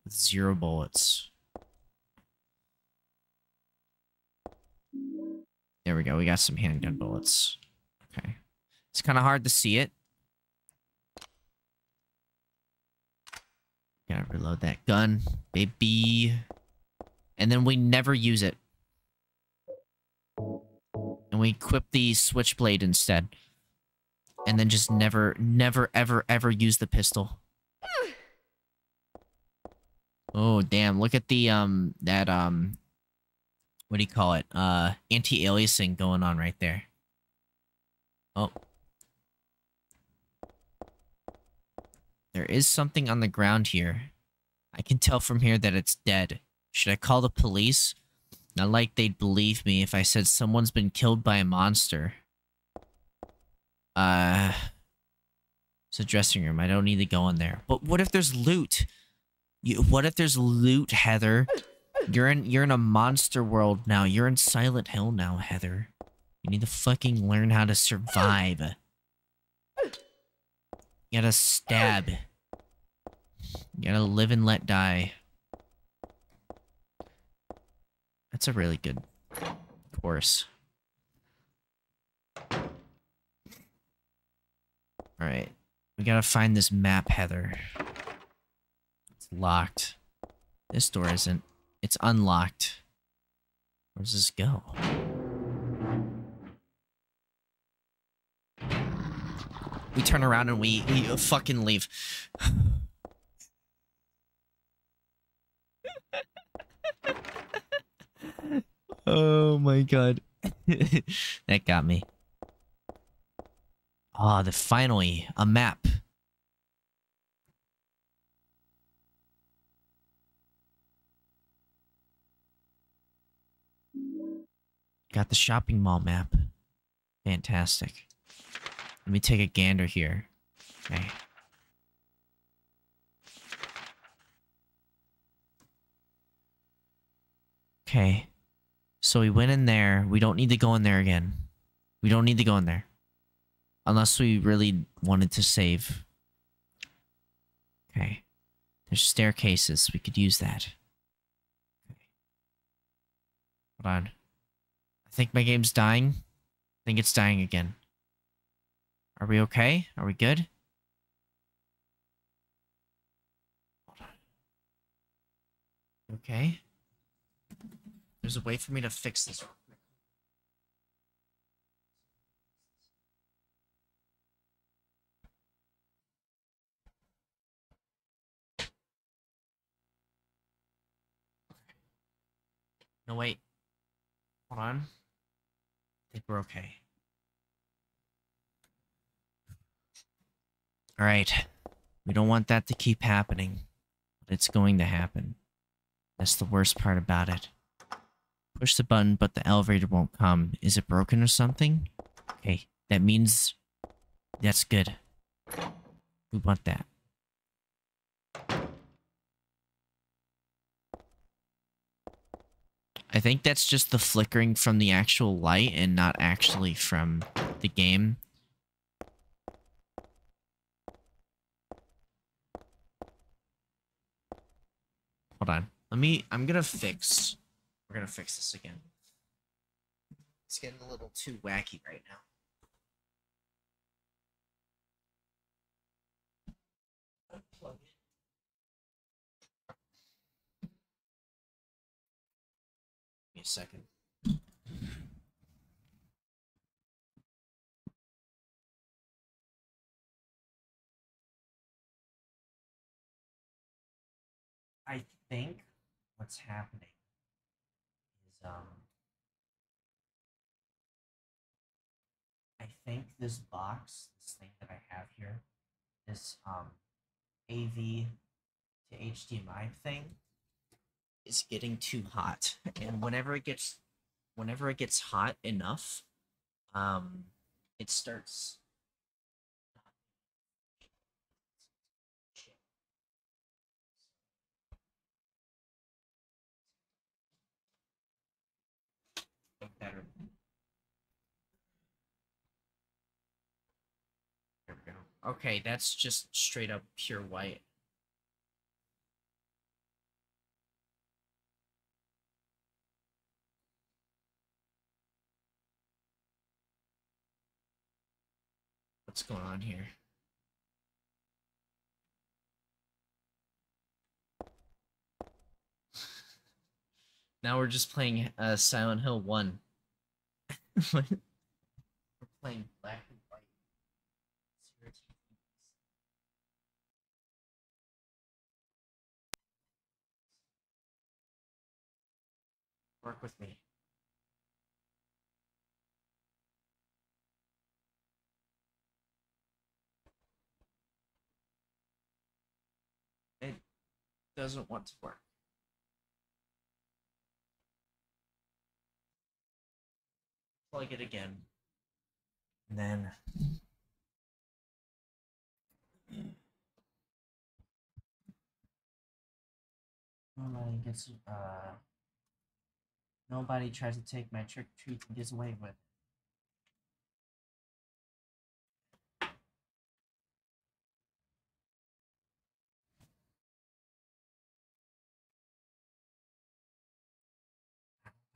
With zero bullets. There we go, we got some handgun bullets. Okay. It's kind of hard to see it. Gotta reload that gun, baby. And then we never use it. And we equip the switchblade instead. And then just never, never, ever, ever use the pistol. Oh, damn. Look at the, um, that, um, what do you call it? Uh, anti-aliasing going on right there. Oh. There is something on the ground here. I can tell from here that it's dead. Should I call the police? Not like they'd believe me if I said someone's been killed by a monster. Uh... It's a dressing room. I don't need to go in there. But what if there's loot? You, what if there's loot, Heather? You're in you're in a monster world now. You're in Silent Hill now, Heather. You need to fucking learn how to survive. You gotta stab. You gotta live and let die. That's a really good course. Alright. We gotta find this map, Heather. It's locked. This door isn't. It's unlocked. Where does this go? We turn around and we, we fucking leave. oh my god. that got me. Ah, the finally a map. Got the shopping mall map. Fantastic. Let me take a gander here. Okay. Okay. So we went in there. We don't need to go in there again. We don't need to go in there. Unless we really wanted to save. Okay. There's staircases. We could use that. Okay. Hold on. I think my game's dying. I think it's dying again. Are we okay? Are we good? Okay. There's a way for me to fix this. No, wait. Hold on. I think we're okay. Alright. We don't want that to keep happening. But it's going to happen. That's the worst part about it. Push the button, but the elevator won't come. Is it broken or something? Okay, that means that's good. We want that. I think that's just the flickering from the actual light and not actually from the game. Hold on. Let me I'm gonna fix we're gonna fix this again. It's getting a little too wacky right now. Unplug it. Give me a second. I think what's happening is um I think this box, this thing that I have here, this um AV to HDMI thing is getting too hot. And whenever it gets whenever it gets hot enough, um it starts better. There we go. Okay, that's just straight up pure white. What's going on here? Now we're just playing uh, Silent Hill 1. we're playing black and white. Work with me. Doesn't want to work. plug it again. And then nobody gets uh nobody tries to take my trick treat and gets away with.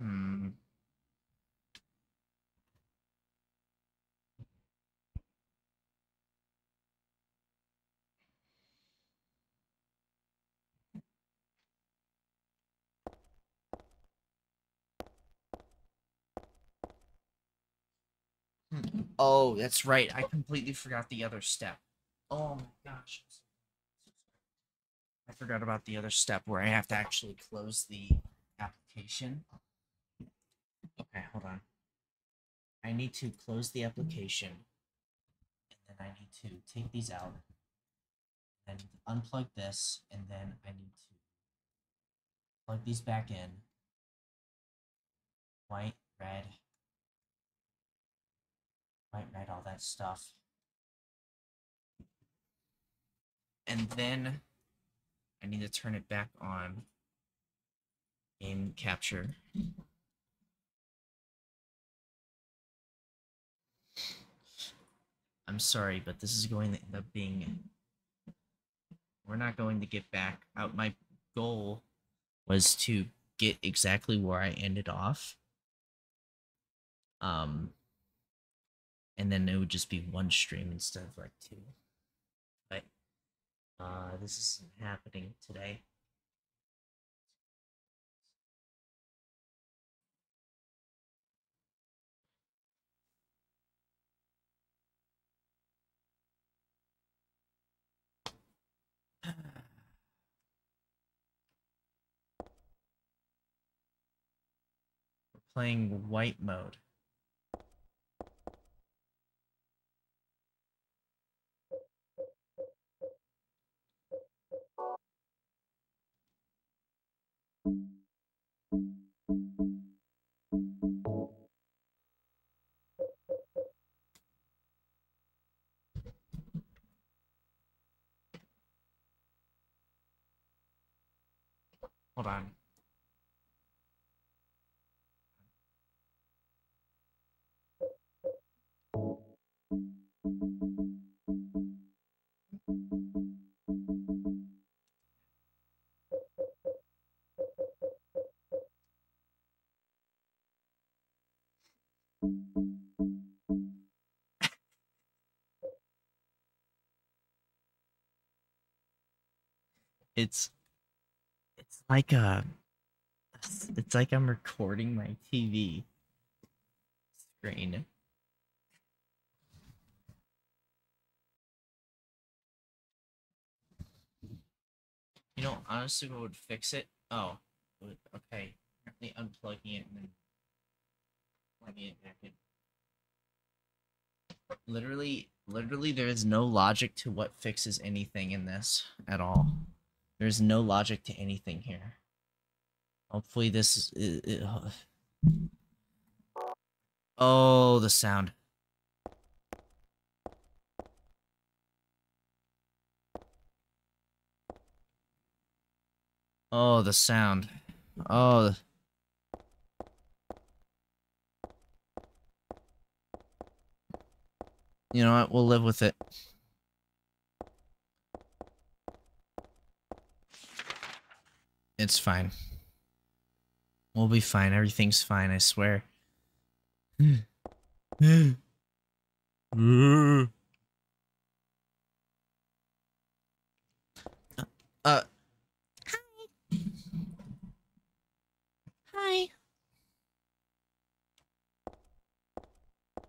Hmm. Oh, that's right. I completely forgot the other step. Oh my gosh. I forgot about the other step where I have to actually close the application. Okay, hold on. I need to close the application. And then I need to take these out. and unplug this, and then I need to plug these back in. White, red, white, red, all that stuff. And then I need to turn it back on in capture. I'm sorry, but this is going to end up being. We're not going to get back out. My goal was to get exactly where I ended off. Um, and then it would just be one stream instead of like two. But uh, this isn't happening today. Playing white mode. It's it's like a it's- it's like I'm recording my TV screen. You know, honestly, what would fix it? Oh, okay. Apparently, unplugging it and then plugging it back in. Literally, literally, there is no logic to what fixes anything in this at all. There's no logic to anything here. Hopefully, this is. i- i- oh, oh, the sound. Oh, the sound. Oh. the- You know what? We'll live with it. It's fine. We'll be fine. Everything's fine, I swear. uh Hi. Hi.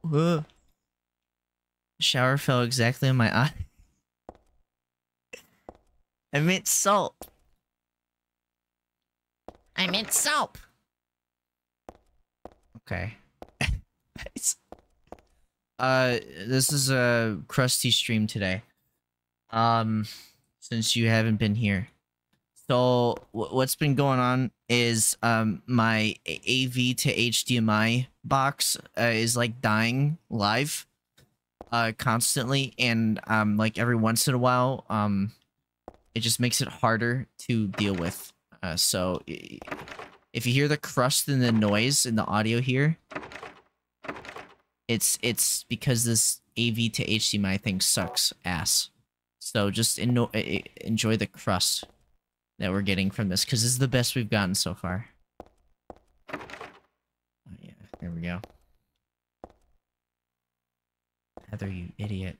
Whoa. Shower fell exactly on my eye. I meant salt. I meant soap. Okay. It's- uh, this is a crusty stream today. Um, since you haven't been here. So wh- what's been going on is um my AV to HDMI box uh, is like dying live uh constantly and um like every once in a while um it just makes it harder to deal with. Uh so if you hear the crust and the noise in the audio here it's it's because this AV to HDMI thing sucks ass. So just enjoy the crust that we're getting from this because this is the best we've gotten so far. Oh, yeah, there we go. Heather, you idiot.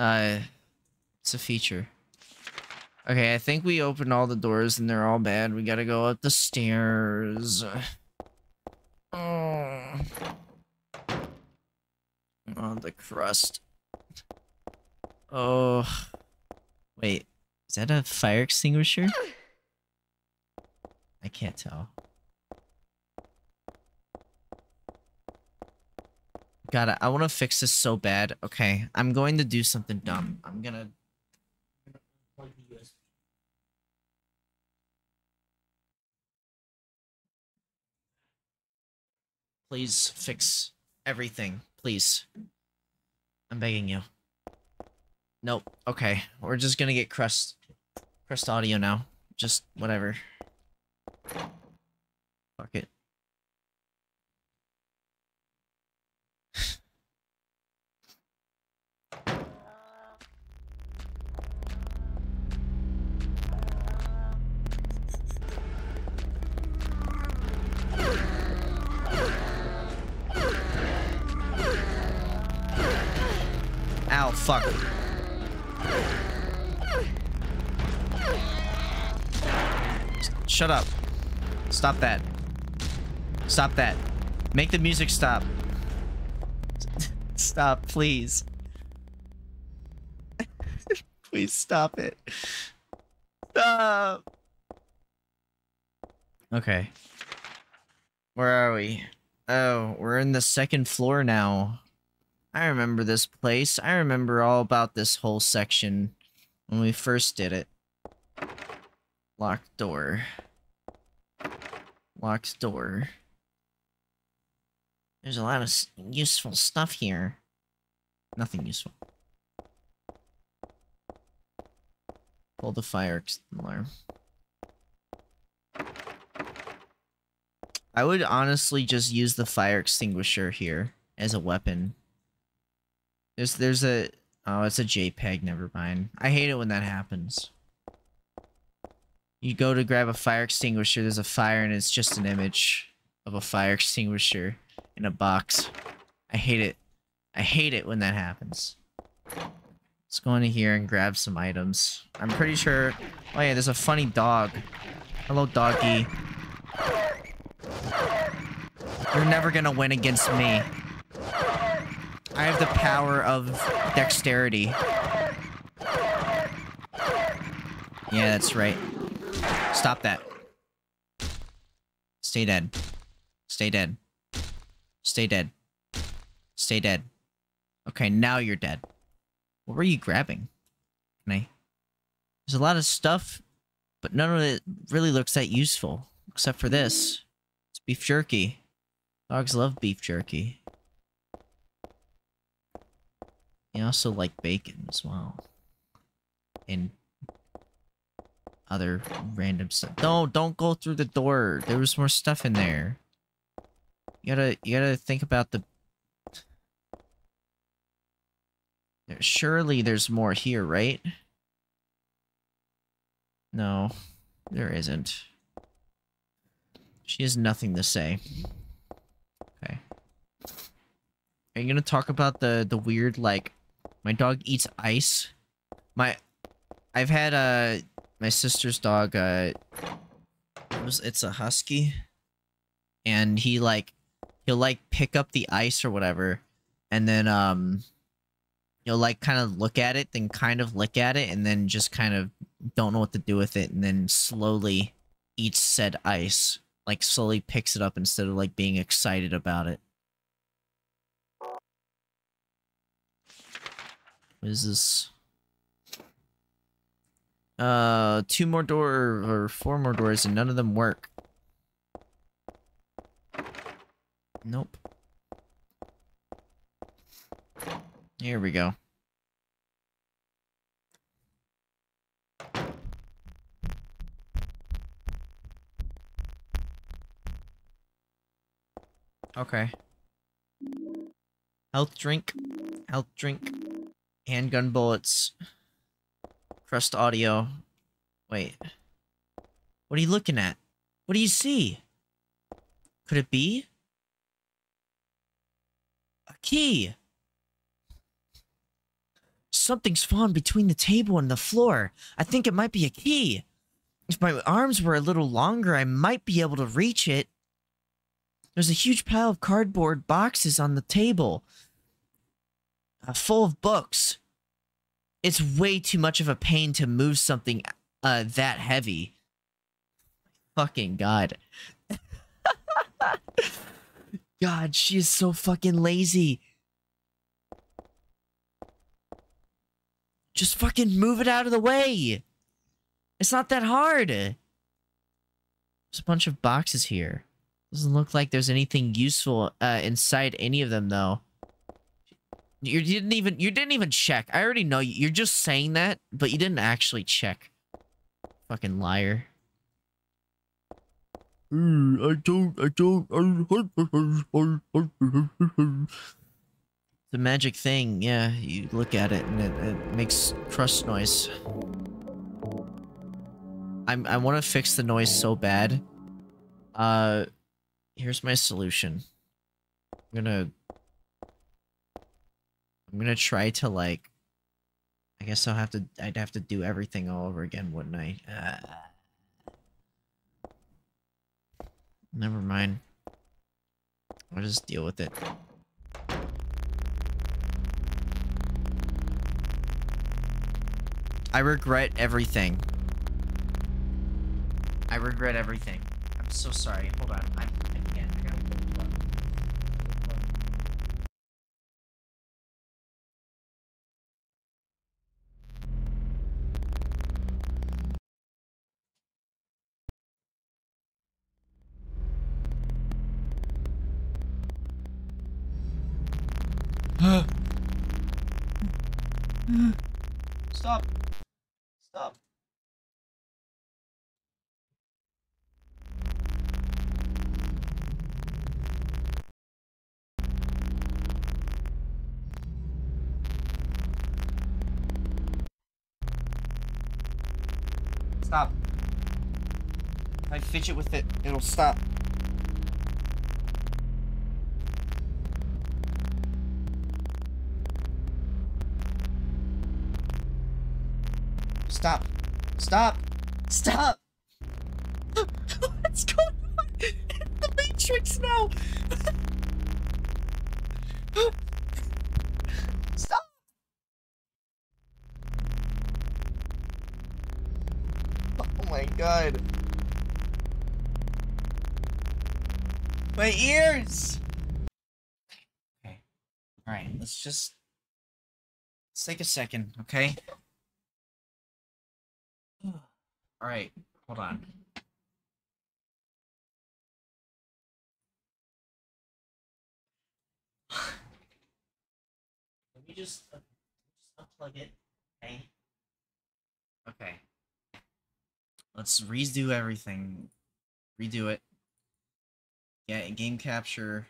Uh, it's a feature. Okay, I think we opened all the doors and they're all bad. We gotta go up the stairs. Oh, oh the crust. Oh. Wait, is that a fire extinguisher? I can't tell. God, I, I want to fix this so bad. Okay, I'm going to do something dumb. I'm gonna. Please fix everything, please. I'm begging you. Nope. Okay, we're just gonna get crust, crust audio now. Just whatever. Fuck it. Fuck. Shut up. Stop that. Stop that. Make the music stop. Stop, please. please stop it. Stop. Okay. Where are we? Oh, we're in the second floor now. I remember this place. I remember all about this whole section when we first did it. Locked door. Locked door. There's a lot of useful stuff here. Nothing useful. Pull the fire alarm. I would honestly just use the fire extinguisher here as a weapon. There's there's a oh it's a JPEG, never mind. I hate it when that happens. You go to grab a fire extinguisher, there's a fire and it's just an image of a fire extinguisher in a box. I hate it. I hate it when that happens. Let's go into here and grab some items. I'm pretty sure... Oh yeah, there's a funny dog. Hello, doggy. You're never gonna win against me. I have the power of dexterity. Yeah, that's right. Stop that. Stay dead. Stay dead. Stay dead. Stay dead. Okay, now you're dead. What were you grabbing? Can I... There's a lot of stuff, but none of it really looks that useful. Except for this. It's beef jerky. Dogs love beef jerky. They also like bacon as well. And other random stuff. No, don't go through the door. There was more stuff in there. You gotta, you gotta think about the... Surely there's more here, right? No, there isn't. She has nothing to say. Okay. Are you gonna talk about the the weird like my dog eats ice? My I've had uh my sister's dog uh it was it's a husky. And he like he'll like pick up the ice or whatever. And then um you'll like kind of look at it then kind of lick at it and then just kind of don't know what to do with it and then slowly eats said ice. Like slowly picks it up instead of like being excited about it what is this uh two more door or four more doors and none of them work nope here we go Okay. Health drink. Health drink. Handgun bullets. Crust audio. Wait. What are you looking at? What do you see? Could it be? A key. Something's fallen between the table and the floor. I think it might be a key. If my arms were a little longer, I might be able to reach it. There's a huge pile of cardboard boxes on the table, uh, full of books it's way too much of a pain to move something uh, that heavy. Fucking God. God, she is so fucking lazy. Just fucking move it out of the way. It's not that hard. There's a bunch of boxes here. Doesn't look like there's anything useful uh, inside any of them, though. You didn't even you didn't even check. I already know you. You're just saying that, but you didn't actually check. Fucking liar. I don't. I don't. The magic thing, yeah. You look at it and it, it makes crust noise. I'm. I want to fix the noise so bad. Uh, here's my solution. I'm gonna I'm gonna try to like. I guess I'll have to. I'd have to do everything all over again, wouldn't I? Uh, never mind. I'll just deal with it. I regret everything. I regret everything. I'm so sorry. Hold on. I'm, I can't. I gotta go. Stop. Stop. Stop. If I fidget with it, it'll stop. Stop. Stop. Stop. What's going on? the Matrix now. Stop. Oh my god. My ears. Okay. All right. Let's just let's take a second, okay? All right, hold on. Let me just, just unplug it. Okay. Okay. Let's redo everything. Redo it. Yeah, game capture.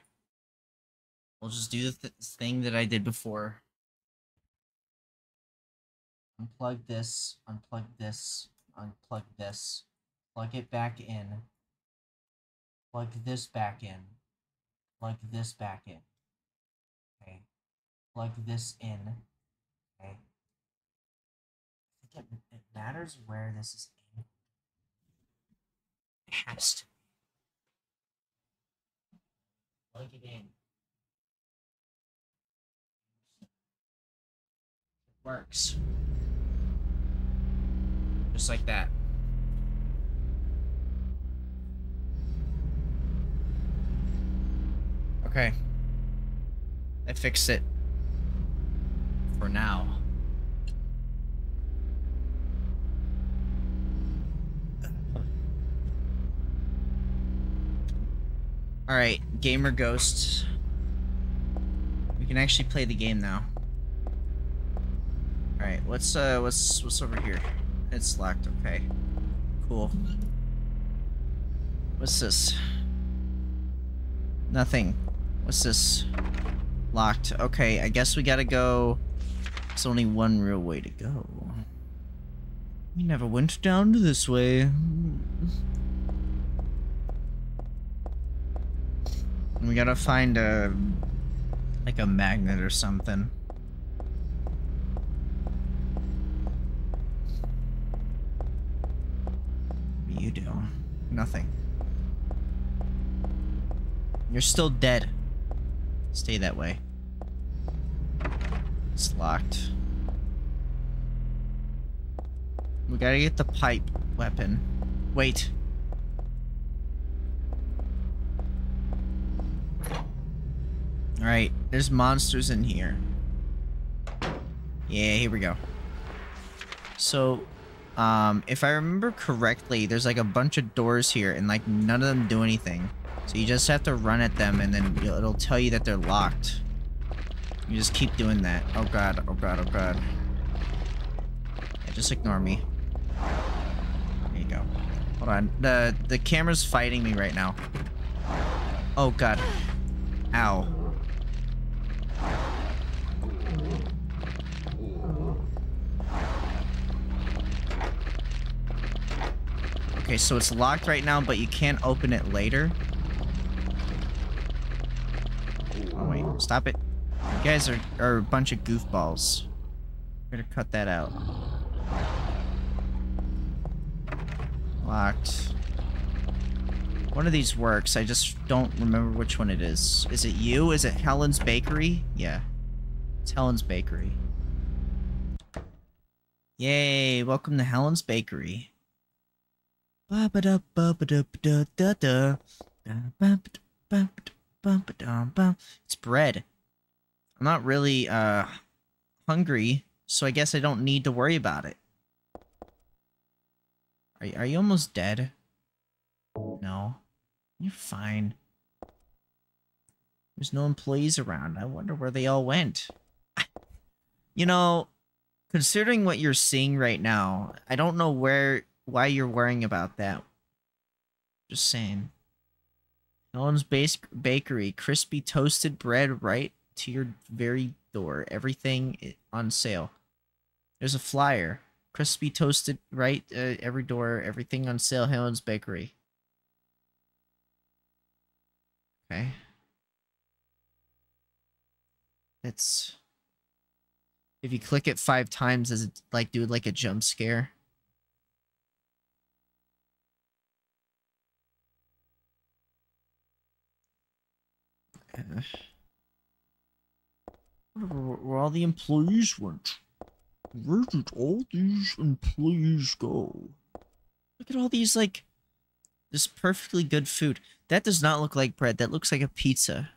We'll just do the th thing that I did before. Unplug this. Unplug this unplug this, plug it back in, plug this back in, plug this back in. Okay. Plug this in. Okay. I think it, it matters where this is in. It has to. Plug it in. It works. Just like that. Okay. I fixed it. For now. Alright, Gamer Ghost. We can actually play the game now. Alright, what's uh what's what's over here? It's locked, okay. Cool. What's this? Nothing. What's this? Locked. Okay, I guess we gotta go... There's only one real way to go. We never went down this way. We gotta find a... Like a magnet or something. you do? Nothing. You're still dead. Stay that way. It's locked. We gotta get the pipe weapon. Wait. Alright, there's monsters in here. Yeah, here we go. So, um, if I remember correctly, there's like a bunch of doors here and like none of them do anything. So you just have to run at them and then it'll tell you that they're locked. You just keep doing that. Oh god, oh god, oh god. Yeah, just ignore me. There you go. Hold on. The the camera's fighting me right now. Oh god. Ow. Okay, so it's locked right now, but you can't open it later. Oh wait, stop it. You guys are, are a bunch of goofballs. We're gonna cut that out. Locked. One of these works. I just don't remember which one it is. Is it you? Is it Helen's Bakery? Yeah. It's Helen's Bakery. Yay, welcome to Helen's Bakery. It's bread. I'm not really uh hungry, so I guess I don't need to worry about it. Are are you almost dead? No. You're fine. There's no employees around. I wonder where they all went. You know, considering what you're seeing right now, I don't know where why you're worrying about that. Just saying. Helen's Base Bakery, crispy toasted bread right to your very door. Everything on sale. There's a flyer. Crispy toasted right uh, every door. Everything on sale. Helen's Bakery. Okay. It's if you click it five times, does it like do like a jump scare? Where, where all the employees went? Where did all these employees go? Look at all these like this perfectly good food. That does not look like bread. That looks like a pizza.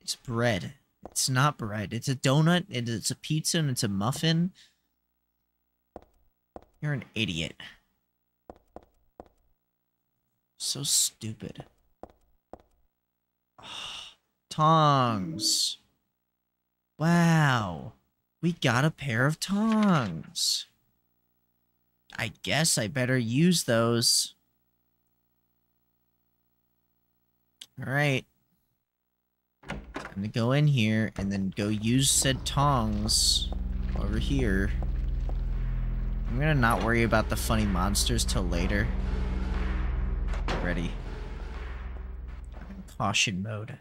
It's bread. It's not bread. It's a donut, and it's a pizza, and it's a muffin. You're an idiot. So stupid. Tongs. Wow. We got a pair of tongs. I guess I better use those. Alright. Time to go in here and then go use said tongs over here. I'm gonna not worry about the funny monsters till later. Ready. Caution mode.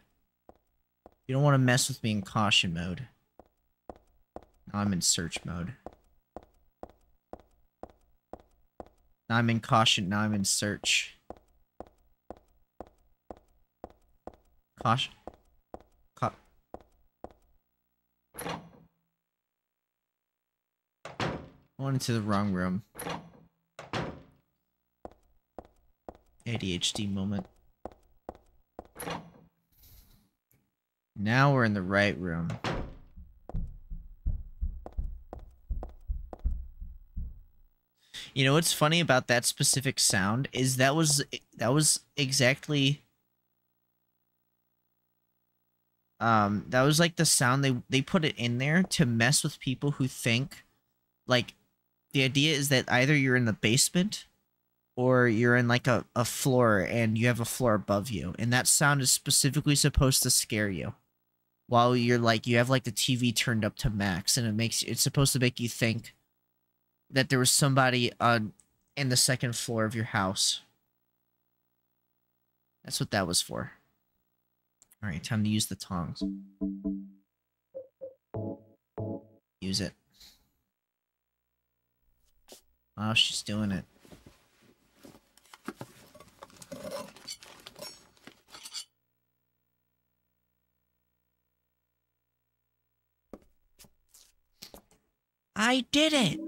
You don't want to mess with me in caution mode. Now I'm in search mode. Now I'm in caution, now I'm in search. Caution. Ca I went into the wrong room. ADHD moment. Now we're in the right room. You know what's funny about that specific sound is that was that was exactly um that was like the sound they they put it in there to mess with people who think like the idea is that either you're in the basement or you're in like a, a floor and you have a floor above you and that sound is specifically supposed to scare you while you're like you have like the TV turned up to max and it makes it's supposed to make you think that there was somebody on in the second floor of your house. That's what that was for. All right, time to use the tongs. Use it. Oh, she's doing it. I did it!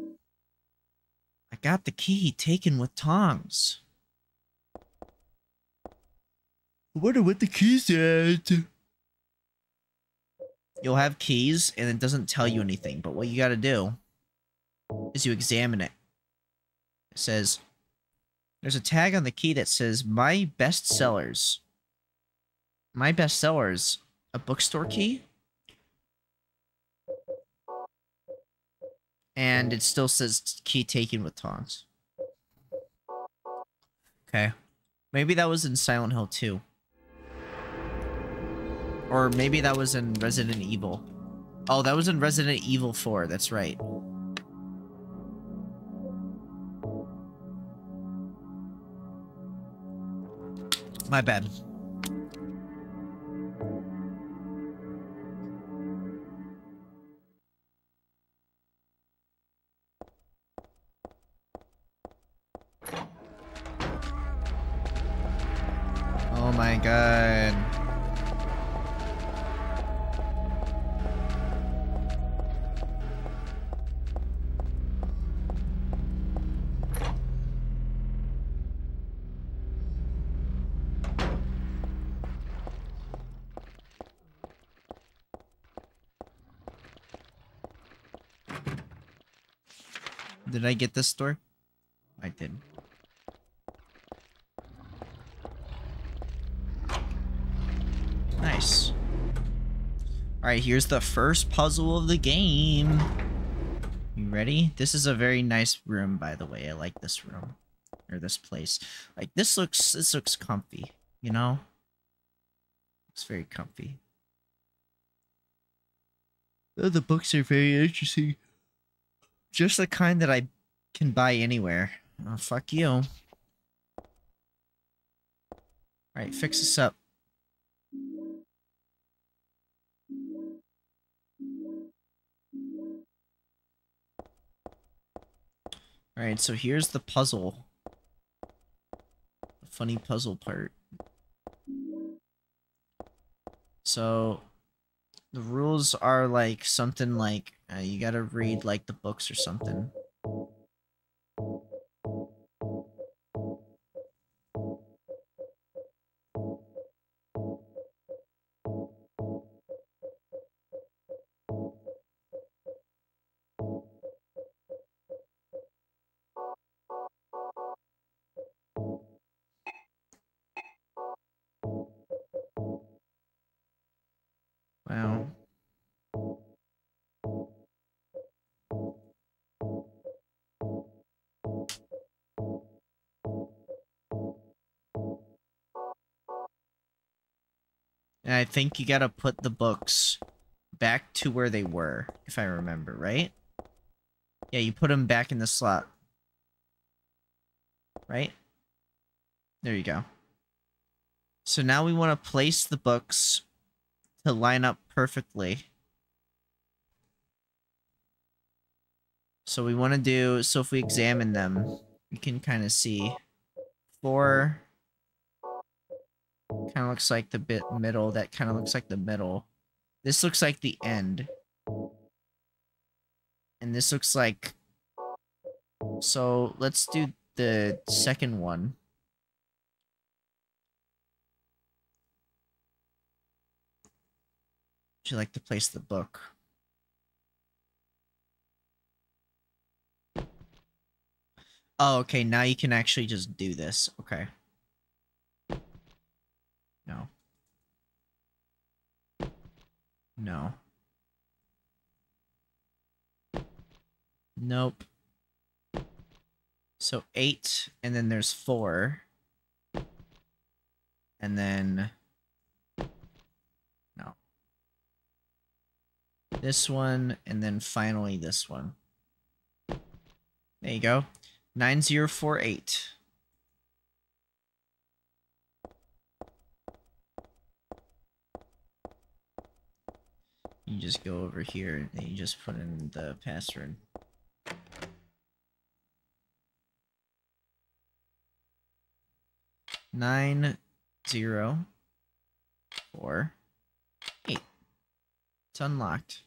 I got the key taken with tongs. I wonder what the key said. You'll have keys, and it doesn't tell you anything, but what you gotta do is you examine it. It says there's a tag on the key that says my best sellers. My best sellers, a bookstore key. And mm. it still says key taken with tongs. Okay. Maybe that was in Silent Hill 2. Or maybe that was in Resident Evil. Oh, that was in Resident Evil 4. That's right. My bad. Get this door? I did. Nice. Alright, here's the first puzzle of the game. You ready? This is a very nice room, by the way. I like this room. Or this place. Like, this looks, this looks comfy, you know? It's very comfy. Oh, the books are very interesting. Just the kind that I can buy anywhere. Oh, fuck you. Alright, fix this up. Alright, so here's the puzzle. The funny puzzle part. So, the rules are like something like uh, you gotta read like the books or something. Think you gotta put the books back to where they were, if I remember, right? Yeah, you put them back in the slot. Right? There you go. So now we want to place the books to line up perfectly. So we want to do, so if we examine them, we can kind of see four kind of looks like the bit middle, that kind of looks like the middle. This looks like the end. And this looks like, so let's do the second one. Would you like to place the book? Oh, okay, now you can actually just do this. Okay. No. No. Nope. So eight, and then there's four. And then... No. This one, and then finally this one. There you go. 9048. You just go over here and you just put in the password. Nine zero four eight. It's unlocked.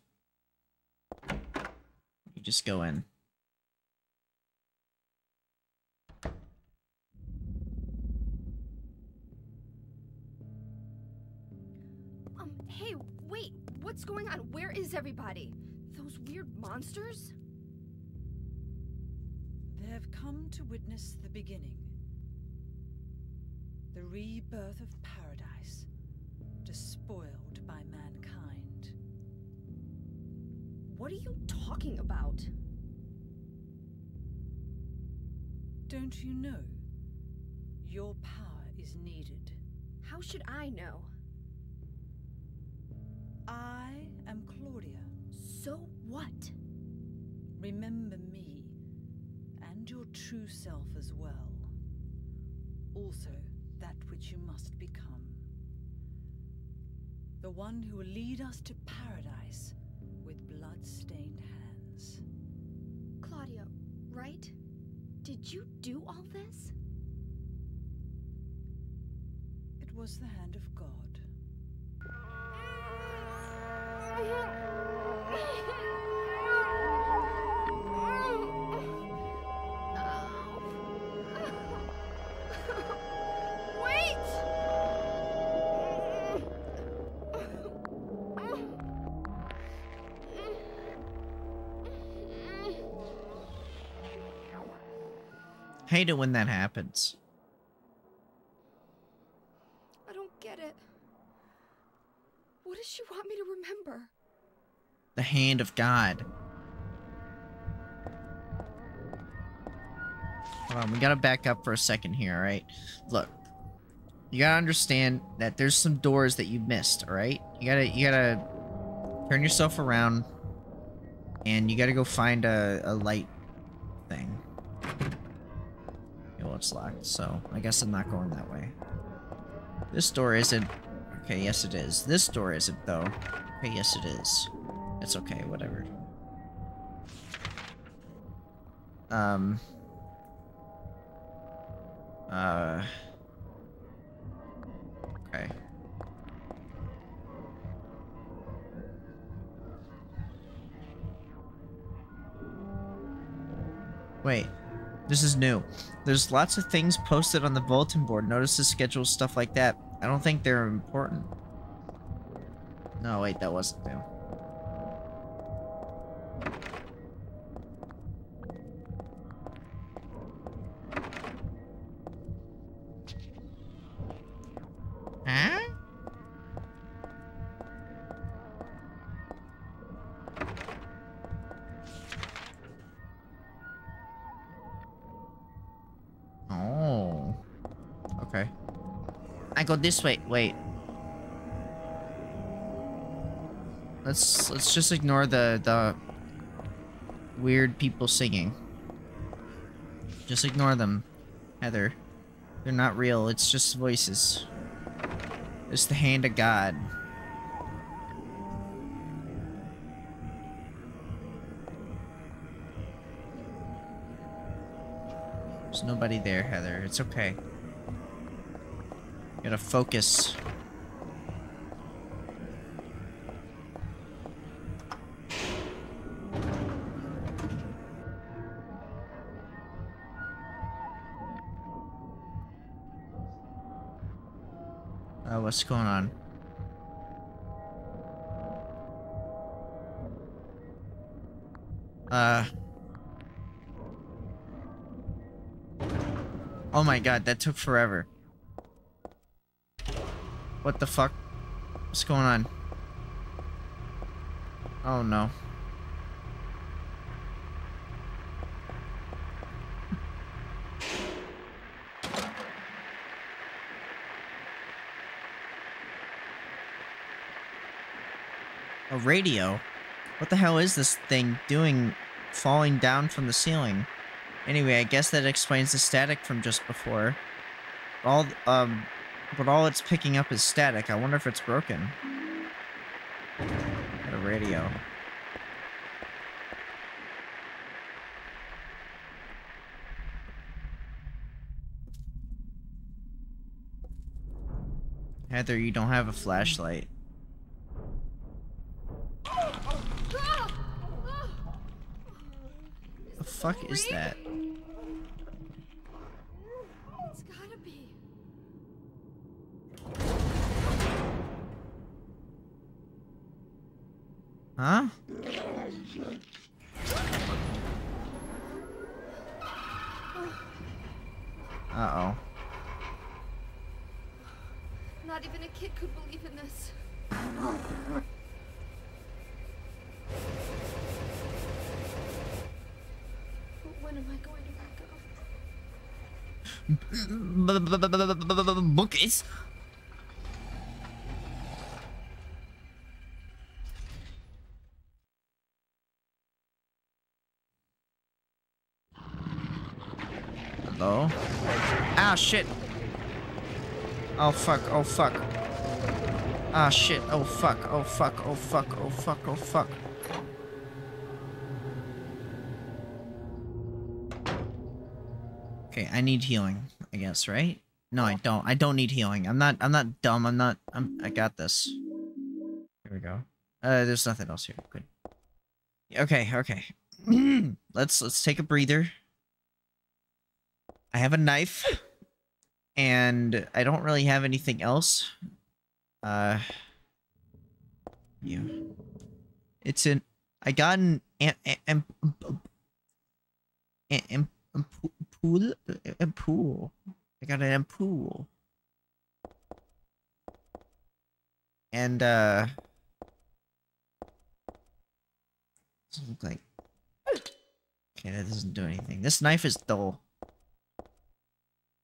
You just go in. Um, hey, what's going on? Where is everybody? Those weird monsters? They have come to witness the beginning. The rebirth of paradise, despoiled by mankind. What are you talking about? Don't you know? Your power is needed. How should I know? I am Claudia. So what? Remember me, and your true self as well. Also, that which you must become. The one who will lead us to paradise with blood-stained hands. Claudia, right? Did you do all this? It was the hand of God. Hate it when that happens. I don't get it. What does she want me to remember? The hand of God. Hold on, we gotta back up for a second here, alright? Look. You gotta understand that there's some doors that you missed, alright? You gotta you gotta turn yourself around and you gotta go find a, a light thing. Okay, well it's locked, so I guess I'm not going that way. This door isn't Okay, yes it is. This door isn't though. Okay, yes it is. It's okay, whatever. Um. Uh. Okay. Wait. This is new. There's lots of things posted on the bulletin board. Notice the schedule, stuff like that. I don't think they're important. No, wait, that wasn't new. Go this way. Wait. Let's let's just ignore the the weird people singing. Just ignore them, Heather. They're not real. It's just voices. It's the hand of God. There's nobody there, Heather. It's okay. Gotta focus. Uh, what's going on? Uh. Oh my god, that took forever. What the fuck? What's going on? Oh no. A radio? What the hell is this thing doing falling down from the ceiling? Anyway, I guess that explains the static from just before. All, um, but all it's picking up is static. I wonder if it's broken. Got a radio. Heather, you don't have a flashlight. The fuck is that? It's gotta be. Huh? Uh-oh. Not even a kid could believe in this. But when am I going to Monkeys. Hello? Ah, shit. Oh, fuck. Oh, fuck. Ah, shit. Oh, fuck. Oh, fuck. Oh, fuck. Oh, fuck. Oh, fuck. Okay, I need healing, I guess, right? No, I don't. I don't need healing. I'm not I'm not dumb. I'm not I'm I got this. Here we go. Uh there's nothing else here. Good. Okay, okay. let's let's take a breather. I have a knife and I don't really have anything else. Uh you. It's an I got an am, am, am, am, pool a pool. I got an pool. And uh look like Okay, that doesn't do anything. This knife is dull.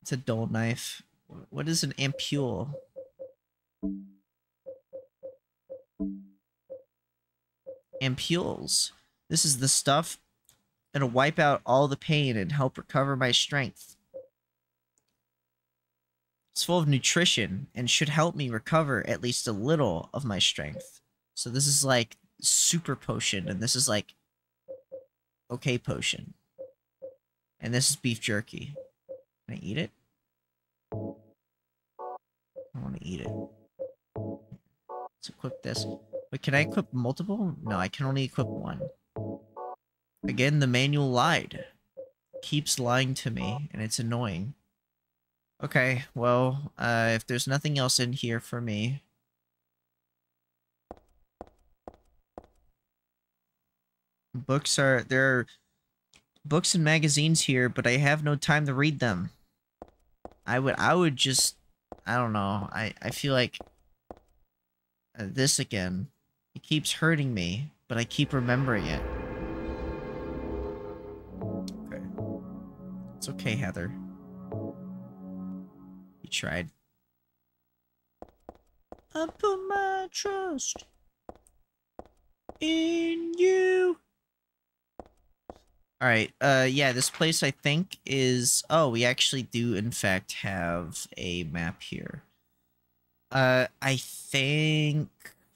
It's a dull knife. What is an ampule? Ampules. This is the stuff that'll wipe out all the pain and help recover my strength. Full of nutrition and should help me recover at least a little of my strength. So this is like super potion and this is like okay potion. And this is beef jerky. Can I eat it? I want to eat it. Let's equip this. Wait, can I equip multiple? No, I can only equip one. Again, the manual lied. Keeps lying to me, and it's annoying. Okay, well, uh, if there's nothing else in here for me... Books are... There are books and magazines here, but I have no time to read them. I would... I would just... I don't know. I, I feel like... Uh, this again. It keeps hurting me, but I keep remembering it. Okay. It's okay, Heather. You tried. I put my trust in you. Alright, uh, yeah, this place I think is... Oh, we actually do in fact have a map here. Uh, I think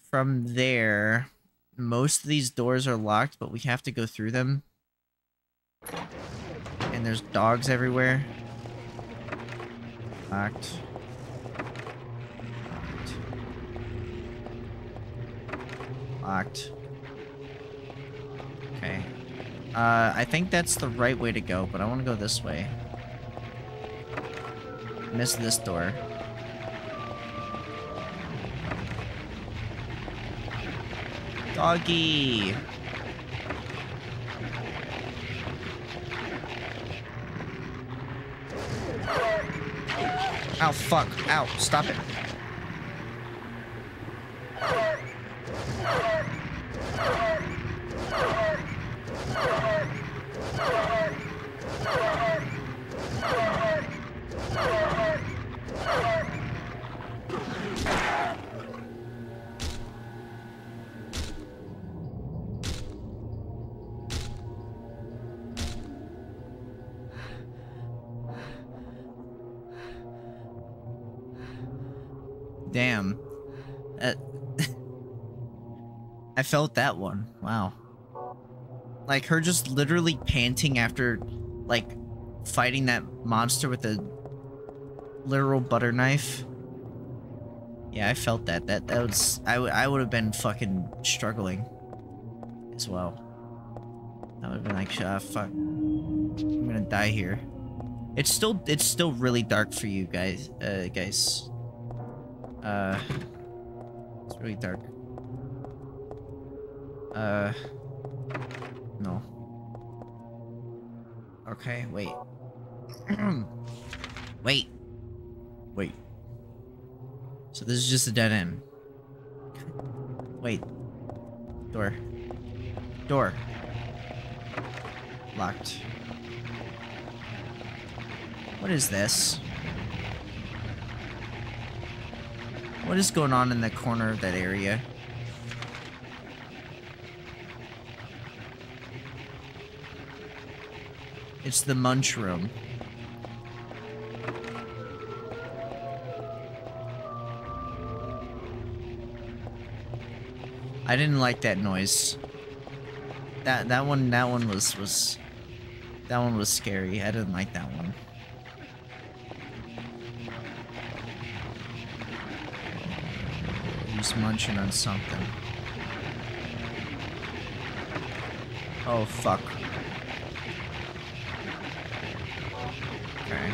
from there, most of these doors are locked, but we have to go through them. And there's dogs everywhere. Locked. Act. Locked. Okay. Uh, I think that's the right way to go, but I want to go this way. Miss this door. Doggy! Ow, fuck. Ow, stop it. Felt that one. Wow. Like her just literally panting after, like, fighting that monster with a literal butter knife. Yeah, I felt that. That that was I I would have been fucking struggling as well. I would have been like, ah, fuck. I'm gonna die here. It's still it's still really dark for you guys, uh, guys. Uh, it's really dark. Uh, no. Okay, wait. Wait. Wait. So this is just a dead end. Wait. Door. Door. Locked. What is this? What is going on in the corner of that area? It's the munch room. I didn't like that noise. That that one that one was was that one was scary. I didn't like that one. He's munching on something. Oh fuck. Okay.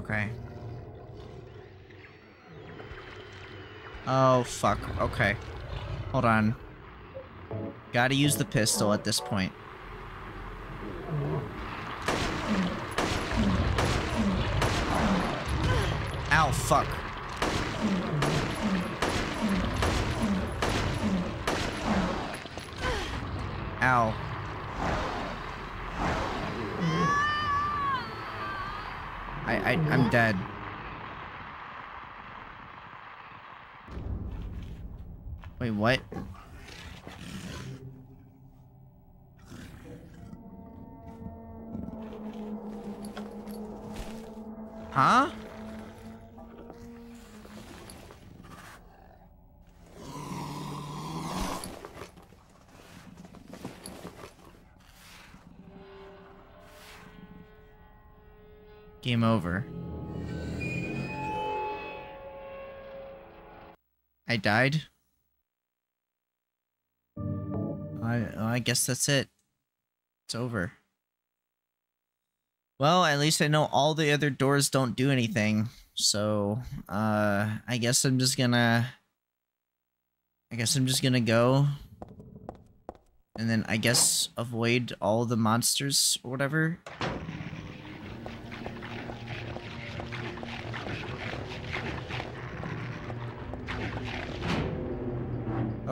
Okay. Oh, fuck. Okay. Hold on. Gotta use the pistol at this point. Ow, fuck. Over. I died? I I guess that's it. It's over. Well, at least I know all the other doors don't do anything. So, uh I guess I'm just gonna I guess I'm just gonna go and then I guess avoid all the monsters or whatever.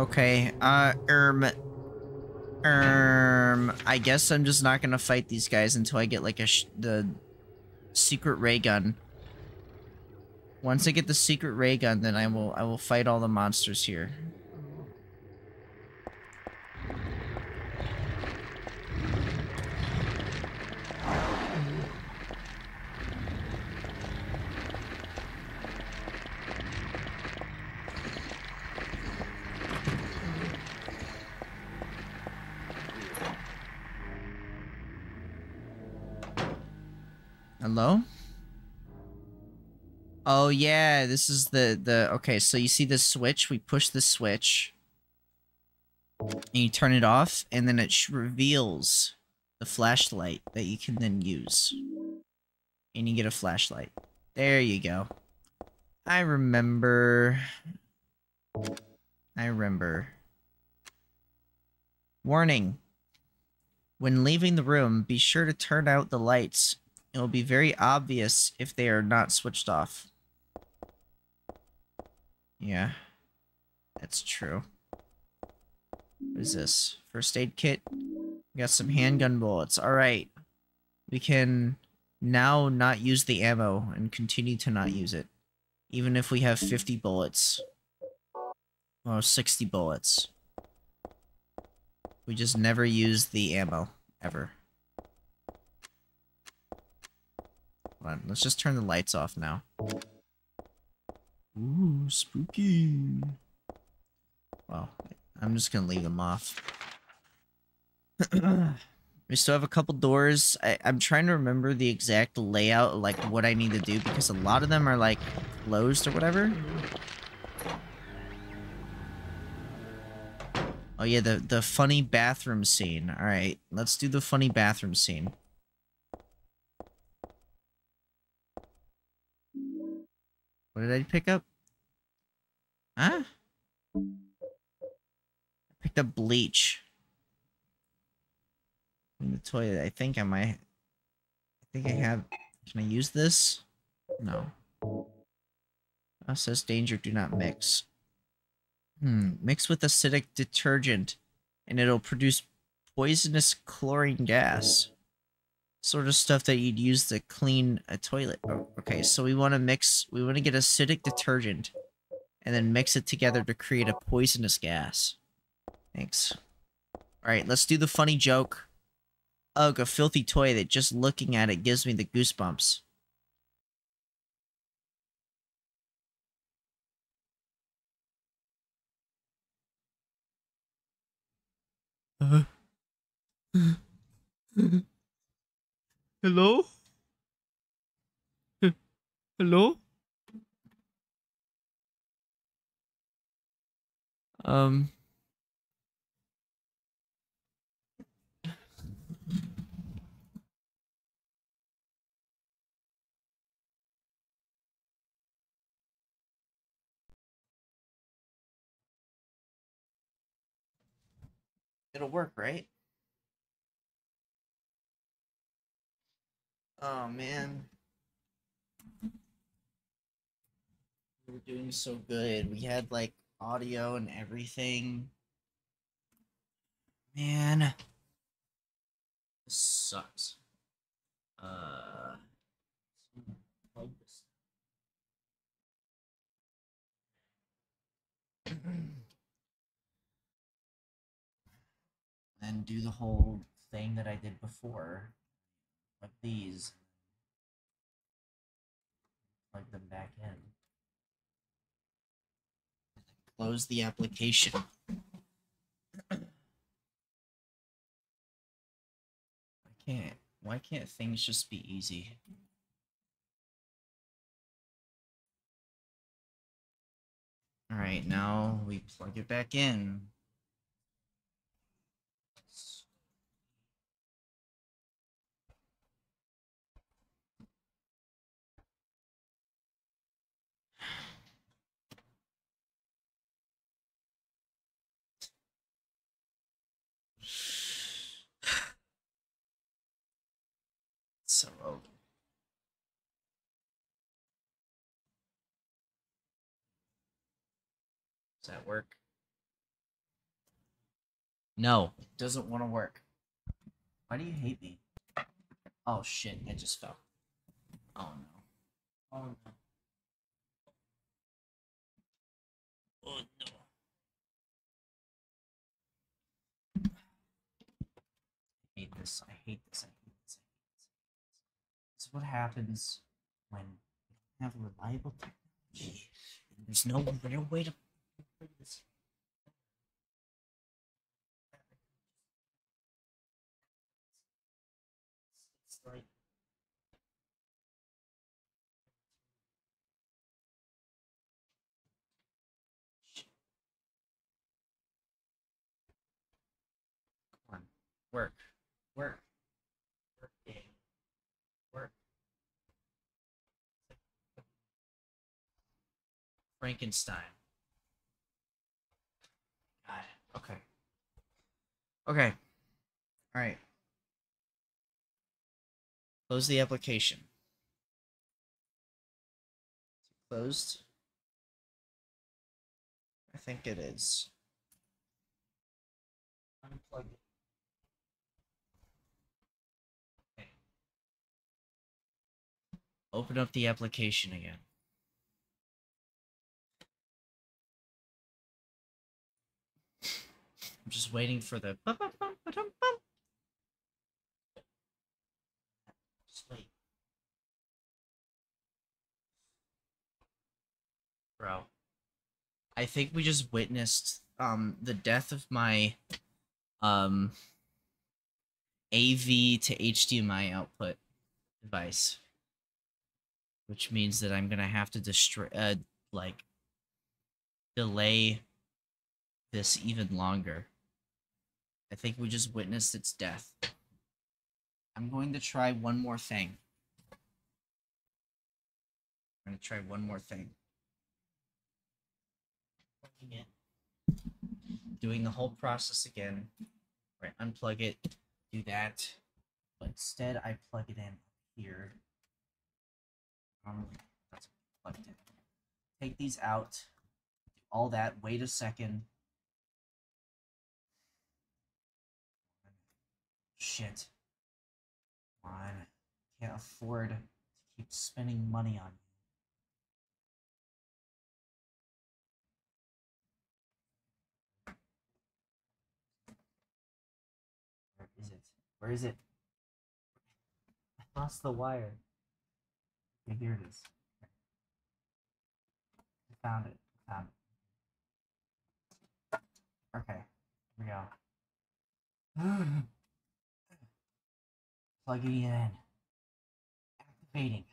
Okay, uh, erm, um, I guess I'm just not gonna fight these guys until I get like a the secret ray gun. Once I get the secret ray gun, then I will I will fight all the monsters here. Hello? Oh yeah, this is the the okay, so you see this switch, we push the switch and you turn it off and then it reveals the flashlight that you can then use. And you get a flashlight. There you go. I remember I remember. Warning. When leaving the room, be sure to turn out the lights it will be very obvious if they are not switched off. Yeah. That's true. What is this? First aid kit? We got some handgun bullets. Alright. We can now not use the ammo and continue to not use it. Even if we have 50 bullets. Or 60 bullets. We just never use the ammo. Ever. Hold on, let's just turn the lights off now. Ooh, spooky. Well, I'm just gonna leave them off. we still have a couple doors. I, I'm trying to remember the exact layout, like what I need to do, because a lot of them are like closed or whatever. Oh yeah, the, the funny bathroom scene. Alright, let's do the funny bathroom scene. What did I pick up? Huh? I picked up bleach. In the toilet. I think I might. I think I have. Can I use this? No. Uh, says danger, do not mix. Hmm. Mix with acidic detergent and it'll produce poisonous chlorine gas. Sort of stuff that you'd use to clean a toilet. Oh, okay, so we want to mix, we want to get acidic detergent and then mix it together to create a poisonous gas. Thanks. Alright, let's do the funny joke. Ugh, a filthy toy that just looking at it gives me the goosebumps. Uh. Hello? Hello? Um. It'll work, right? Oh man. We were doing so good. We had like audio and everything. Man. This sucks. Uh and do the whole thing that I did before. Like these. Plug them back in. Close the application. I can't. Why can't things just be easy? Alright, now we plug it back in. Old. Um, does that work? No, it doesn't want to work. Why do you hate me? Oh shit, it just fell. Oh no. Oh no. Oh no. I hate this. I hate this. I hate this. I hate this. This is what happens when you have a reliable technology. There's no real way to. Work. Work. Frankenstein. It. Okay. Okay. Alright. Close the application. Closed? I think it is. Unplug it. Okay. Open up the application again. I'm just waiting for the. Bro. I think we just witnessed um the death of my um AV to HDMI output device. Which means that I'm gonna have to destroy uh like delay this even longer. I think we just witnessed its death. I'm going to try one more thing. I'm going to try one more thing. Doing the whole process again. Right, unplug it, do that. But instead I plug it in here. Um that's plugged in. Take these out. All that, wait a second. Shit. Come on. Can't afford to keep spending money on you. Where is it? Where is it? I lost the wire. Okay, here it is. I found it. I found it. Okay, here we go. Plugging it in. Activating.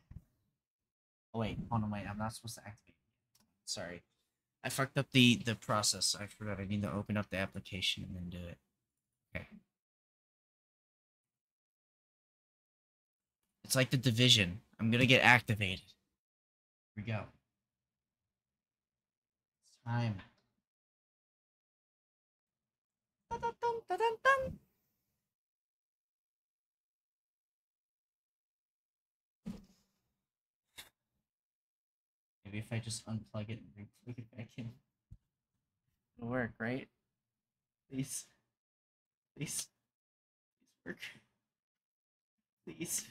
Oh wait, oh, hold on, wait, I'm not supposed to activate. Sorry. I fucked up the the process. I forgot I need to open up the application and then do it. Okay. It's like the division. I'm gonna get activated. Here we go. It's time. Maybe if I just unplug it and re-plug it back in. It'll work, right? Please. Please. Please work. Please.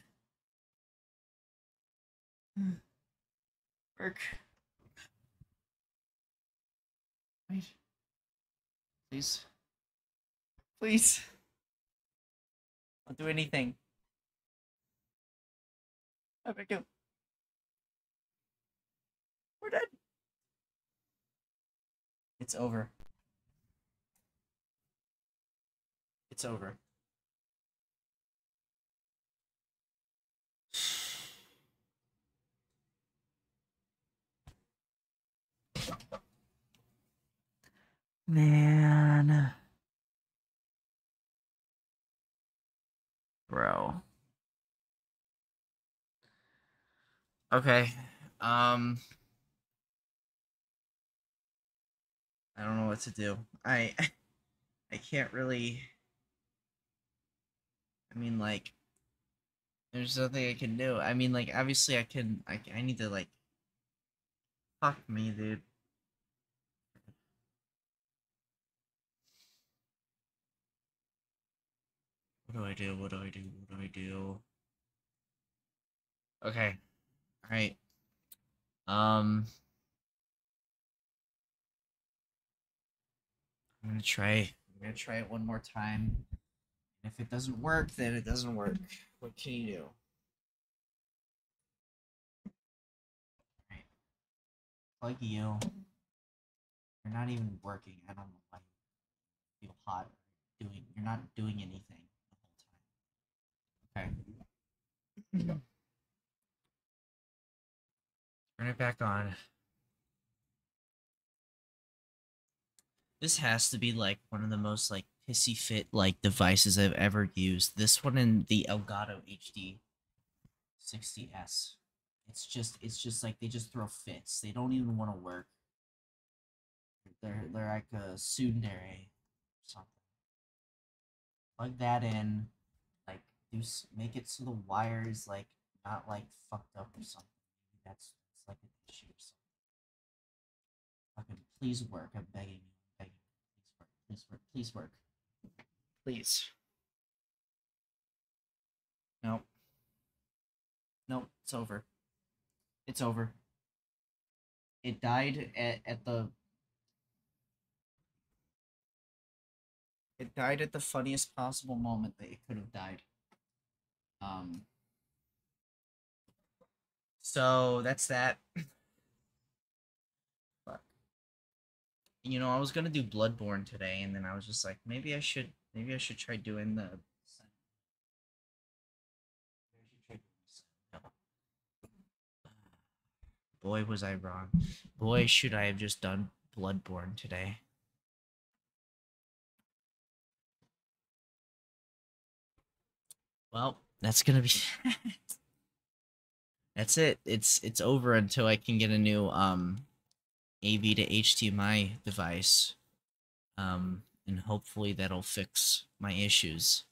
Work. Wait. Please. Please. Don't do anything. I beg you. We're dead. It's over. It's over. Man. Bro. Okay. Um I don't know what to do. I I can't really I mean like there's nothing I can do. I mean like obviously I can I I need to like fuck me, dude. What do I do? What do I do? What do I do? Okay. All right. Um I'm gonna try. I'm gonna try it one more time. And if it doesn't work, then it doesn't work. What can you do? Right. Plug you. You're not even working. I don't know why you feel hot doing you're not doing anything the whole time. Okay. Mm-hmm. Turn it back on. This has to be like one of the most like pissy fit like devices I've ever used. This one and the Elgato HD 60s. It's just it's just like they just throw fits. They don't even want to work. They're they're like a tsundere something. Plug that in, like do make it so the wire is like not like fucked up or something. That's that's like an issue or something. Fucking please work. I'm begging you. I'm begging you. Please work. Please work. Please work. Please. Nope. Nope. It's over. It's over. It died at, at the. It died at the funniest possible moment that it could have died. Um. So that's that. You know, I was gonna do Bloodborne today, and then I was just like, maybe I should, maybe I should try doing the. Boy, was I wrong. Boy, should I have just done Bloodborne today. Well, that's gonna be. that's it. It's it's over until I can get a new um AV to HDMI device. Um, and hopefully that'll fix my issues.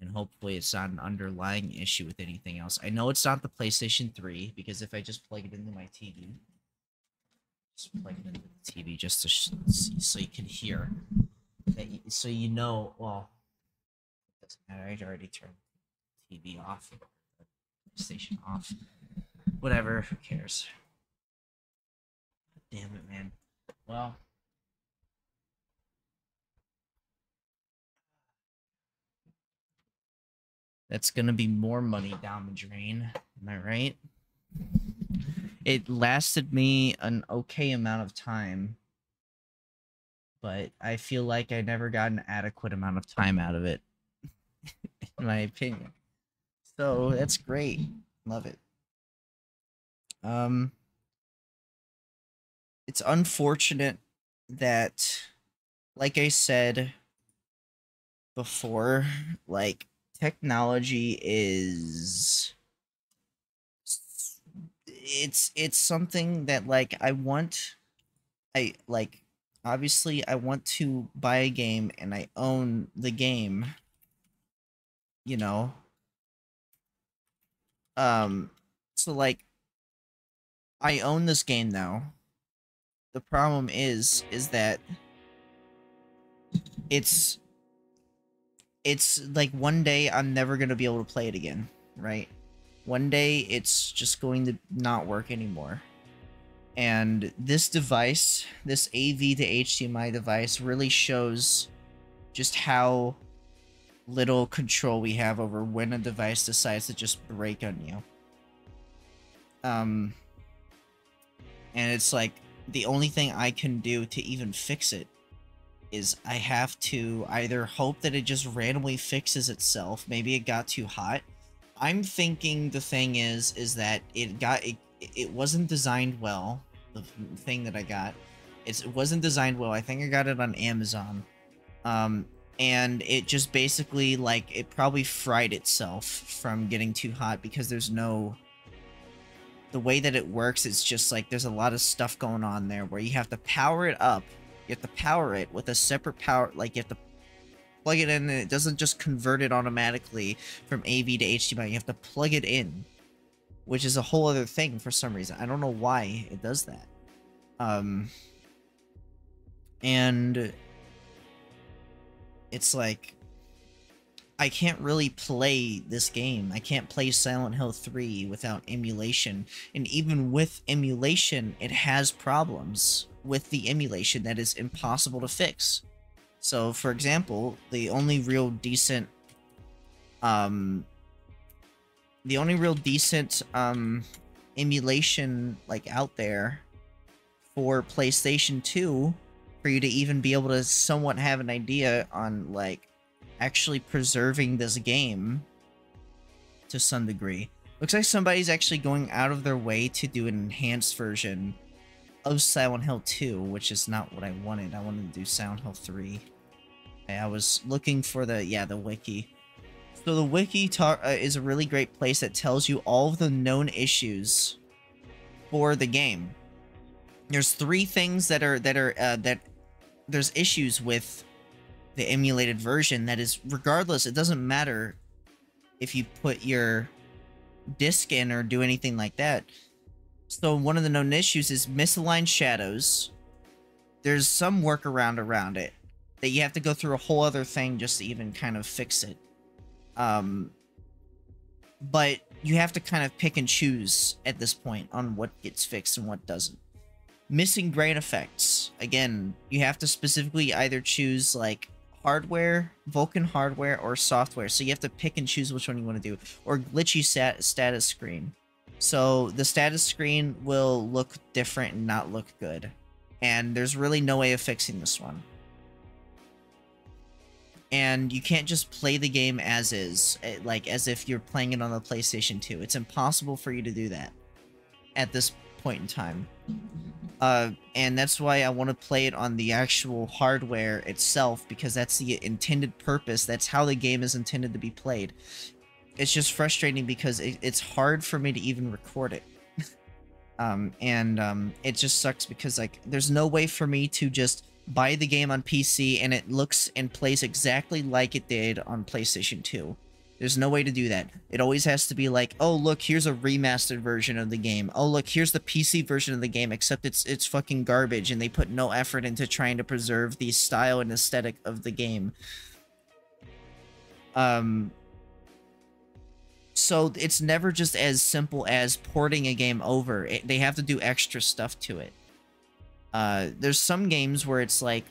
And hopefully it's not an underlying issue with anything else. I know it's not the PlayStation 3 because if I just plug it into my TV, just plug it into the TV just to see, so you can hear. That y- so you know, well, it doesn't matter. I already turned TV off, PlayStation off. Whatever, who cares? Damn it, man. Well, that's gonna be more money down the drain. Am I right? It lasted me an okay amount of time, but I feel like I never got an adequate amount of time out of it, in my opinion. So that's great. Love it. Um, it's unfortunate that, like I said before, like technology is it's it's something that like I want I like obviously I want to buy a game and I own the game. You know? Um so like I own this game now the problem is is that it's it's like one day I'm never going to be able to play it again, right? One day it's just going to not work anymore. And this device, this AV to HDMI device really shows just how little control we have over when a device decides to just break on you. Um and it's like the only thing I can do to even fix it is I have to either hope that it just randomly fixes itself. Maybe it got too hot. I'm thinking the thing is is that it got it, it wasn't designed well. The thing that I got, it's, it wasn't designed well. I think I got it on Amazon, um, and it just basically like it probably fried itself from getting too hot because there's no. The way that it works, it's just like there's a lot of stuff going on there where you have to power it up you have to power it with a separate power like you have to plug it in and it doesn't just convert it automatically from AV to HDMI. You have to plug it in, which is a whole other thing for some reason. I don't know why it does that. Um and it's like I can't really play this game. I can't play Silent Hill 3 without emulation. And even with emulation, it has problems with the emulation that is impossible to fix. So, for example, the only real decent um the only real decent um emulation like out there for PlayStation 2 for you to even be able to somewhat have an idea on like actually preserving this game to some degree. Looks like somebody's actually going out of their way to do an enhanced version of Silent Hill 2, which is not what I wanted. I wanted to do Silent Hill 3. I was looking for the, yeah, the wiki. So the wiki uh, is a really great place that tells you all of the known issues for the game. There's three things that are, that are, uh, that there's issues with the emulated version that is regardless it doesn't matter if you put your disc in or do anything like that. So one of the known issues is misaligned shadows. There's some workaround around it that you have to go through a whole other thing just to even kind of fix it. Um but you have to kind of pick and choose at this point on what gets fixed and what doesn't. Missing grain effects. Again you have to specifically either choose like hardware, Vulkan hardware, or software. So you have to pick and choose which one you want to do. Or glitchy stat status screen. So the status screen will look different and not look good. And there's really no way of fixing this one. And you can't just play the game as is, eh, like as if you're playing it on the PlayStation 2. It's impossible for you to do that at this point in time. Uh, and that's why I want to play it on the actual hardware itself, because that's the intended purpose. That's how the game is intended to be played. It's just frustrating because it, it's hard for me to even record it. Um, and um, it just sucks because like there's no way for me to just buy the game on PC and it looks and plays exactly like it did on PlayStation 2. There's no way to do that. It always has to be like, oh look, here's a remastered version of the game. Oh look, here's the PC version of the game, except it's it's fucking garbage and they put no effort into trying to preserve the style and aesthetic of the game. Um so it's never just as simple as porting a game over. It, they have to do extra stuff to it. Uh, there's some games where it's like,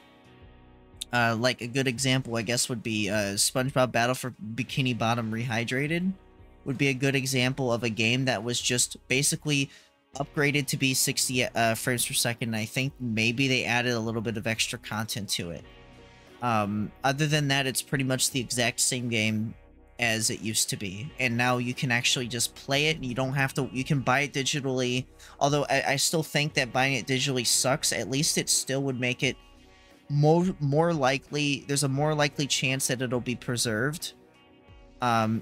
uh, like a good example, I guess, would be uh, SpongeBob Battle for Bikini Bottom Rehydrated. Would be a good example of a game that was just basically upgraded to be 60 uh, frames per second. I think maybe they added a little bit of extra content to it. Um, other than that, it's pretty much the exact same game as it used to be and now you can actually just play it and you don't have to you can buy it digitally although I, I, still think that buying it digitally sucks at least it still would make it more more likely there's a more likely chance that it'll be preserved um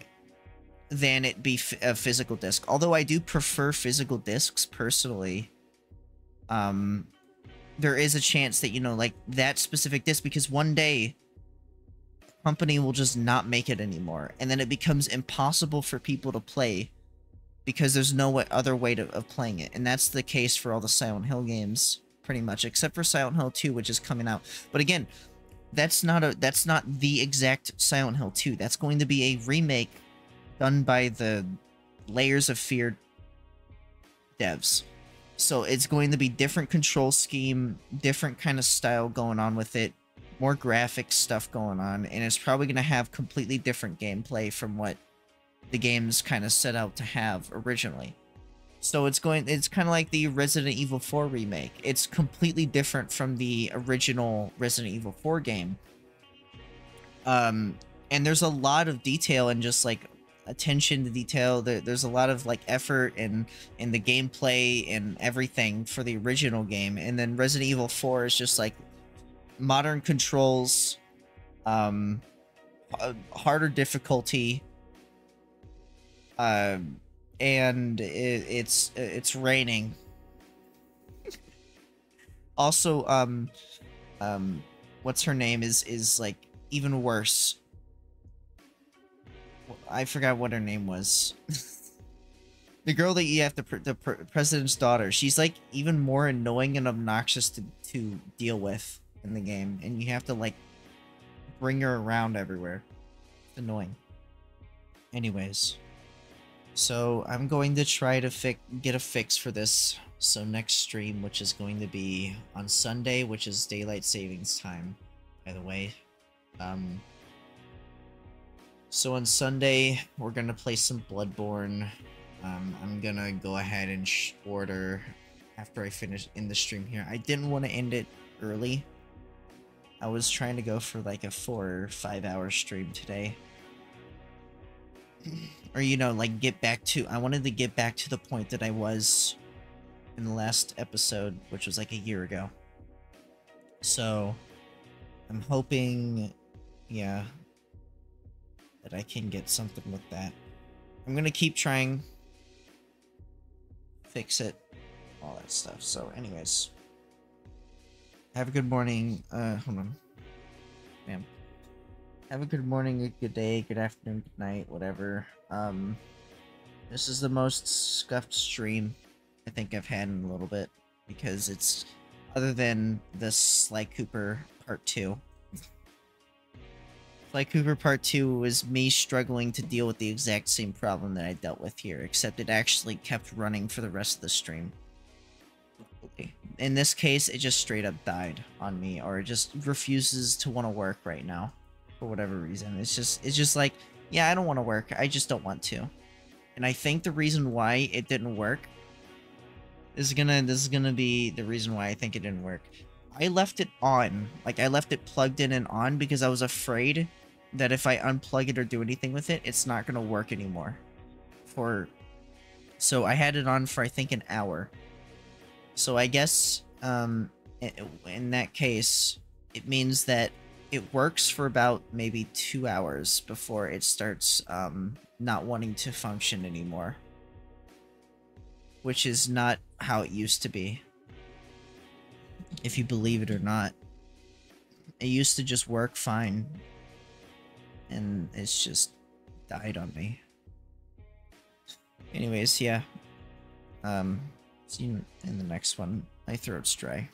than it be a physical disc. Although i do prefer physical discs personally um there is a chance that you know like that specific disc because one day company will just not make it anymore. And then it becomes impossible for people to play because there's no other way to, of playing it. And that's the case for all the silent hill games pretty much except for silent hill 2 which is coming out. But again that's not a that's not the exact silent hill 2 that's going to be a remake done by the layers of fear devs. So it's going to be different control scheme different kind of style going on with it more graphic stuff going on, and it's probably going to have completely different gameplay from what the game's kind of set out to have originally. So it's going it's kind of like the Resident Evil 4 remake. It's completely different from the original Resident Evil 4 game. Um and there's a lot of detail and just like attention to detail. There's a lot of like effort and in the gameplay and everything for the original game. And then Resident Evil 4 is just like modern controls, um, harder difficulty, um, and it, it's it's raining. also, um, um, what's her name is is like even worse. I forgot what her name was. the girl that you have the the president's daughter. She's like even more annoying and obnoxious to to deal with in the game, and you have to, like, bring her around everywhere. It's annoying. Anyways. So, I'm going to try to get a fix for this. So, next stream, which is going to be on Sunday, which is Daylight Savings Time, by the way. Um... So on Sunday, we're gonna play some Bloodborne. Um, I'm gonna go ahead and order after I finish in the stream here. I didn't want to end it early I was trying to go for like a four or five hour stream today. Or, you know, like get back to, I wanted to get back to the point that I was in the last episode, which was like a year ago. So, I'm hoping, yeah, that I can get something with that. I'm gonna keep trying, fix it, all that stuff. So anyways, have a good morning. Uh, hold on. Have a good morning, a good day, good afternoon, good night, whatever. Um, this is the most scuffed stream I think I've had in a little bit because it's other than this Sly Cooper Part 2. Sly Cooper Part 2 was me struggling to deal with the exact same problem that I dealt with here, except it actually kept running for the rest of the stream in this case, it just straight up died on me, or it just refuses to want to work right now, for whatever reason. It's just, it's just like, yeah, I don't want to work. I just don't want to. And I think the reason why it didn't work is gonna, this is gonna be the reason why I think it didn't work. I left it on, like I left it plugged in and on because I was afraid that if I unplug it or do anything with it, it's not gonna work anymore. For, so I had it on for I think an hour so I guess um, in that case, it means that it works for about maybe two hours before it starts um, not wanting to function anymore. which is not how it used to be. If you believe it or not. It used to just work fine. And it's just died on me. Anyways, yeah. Um, see you in the next one. My throat's dry.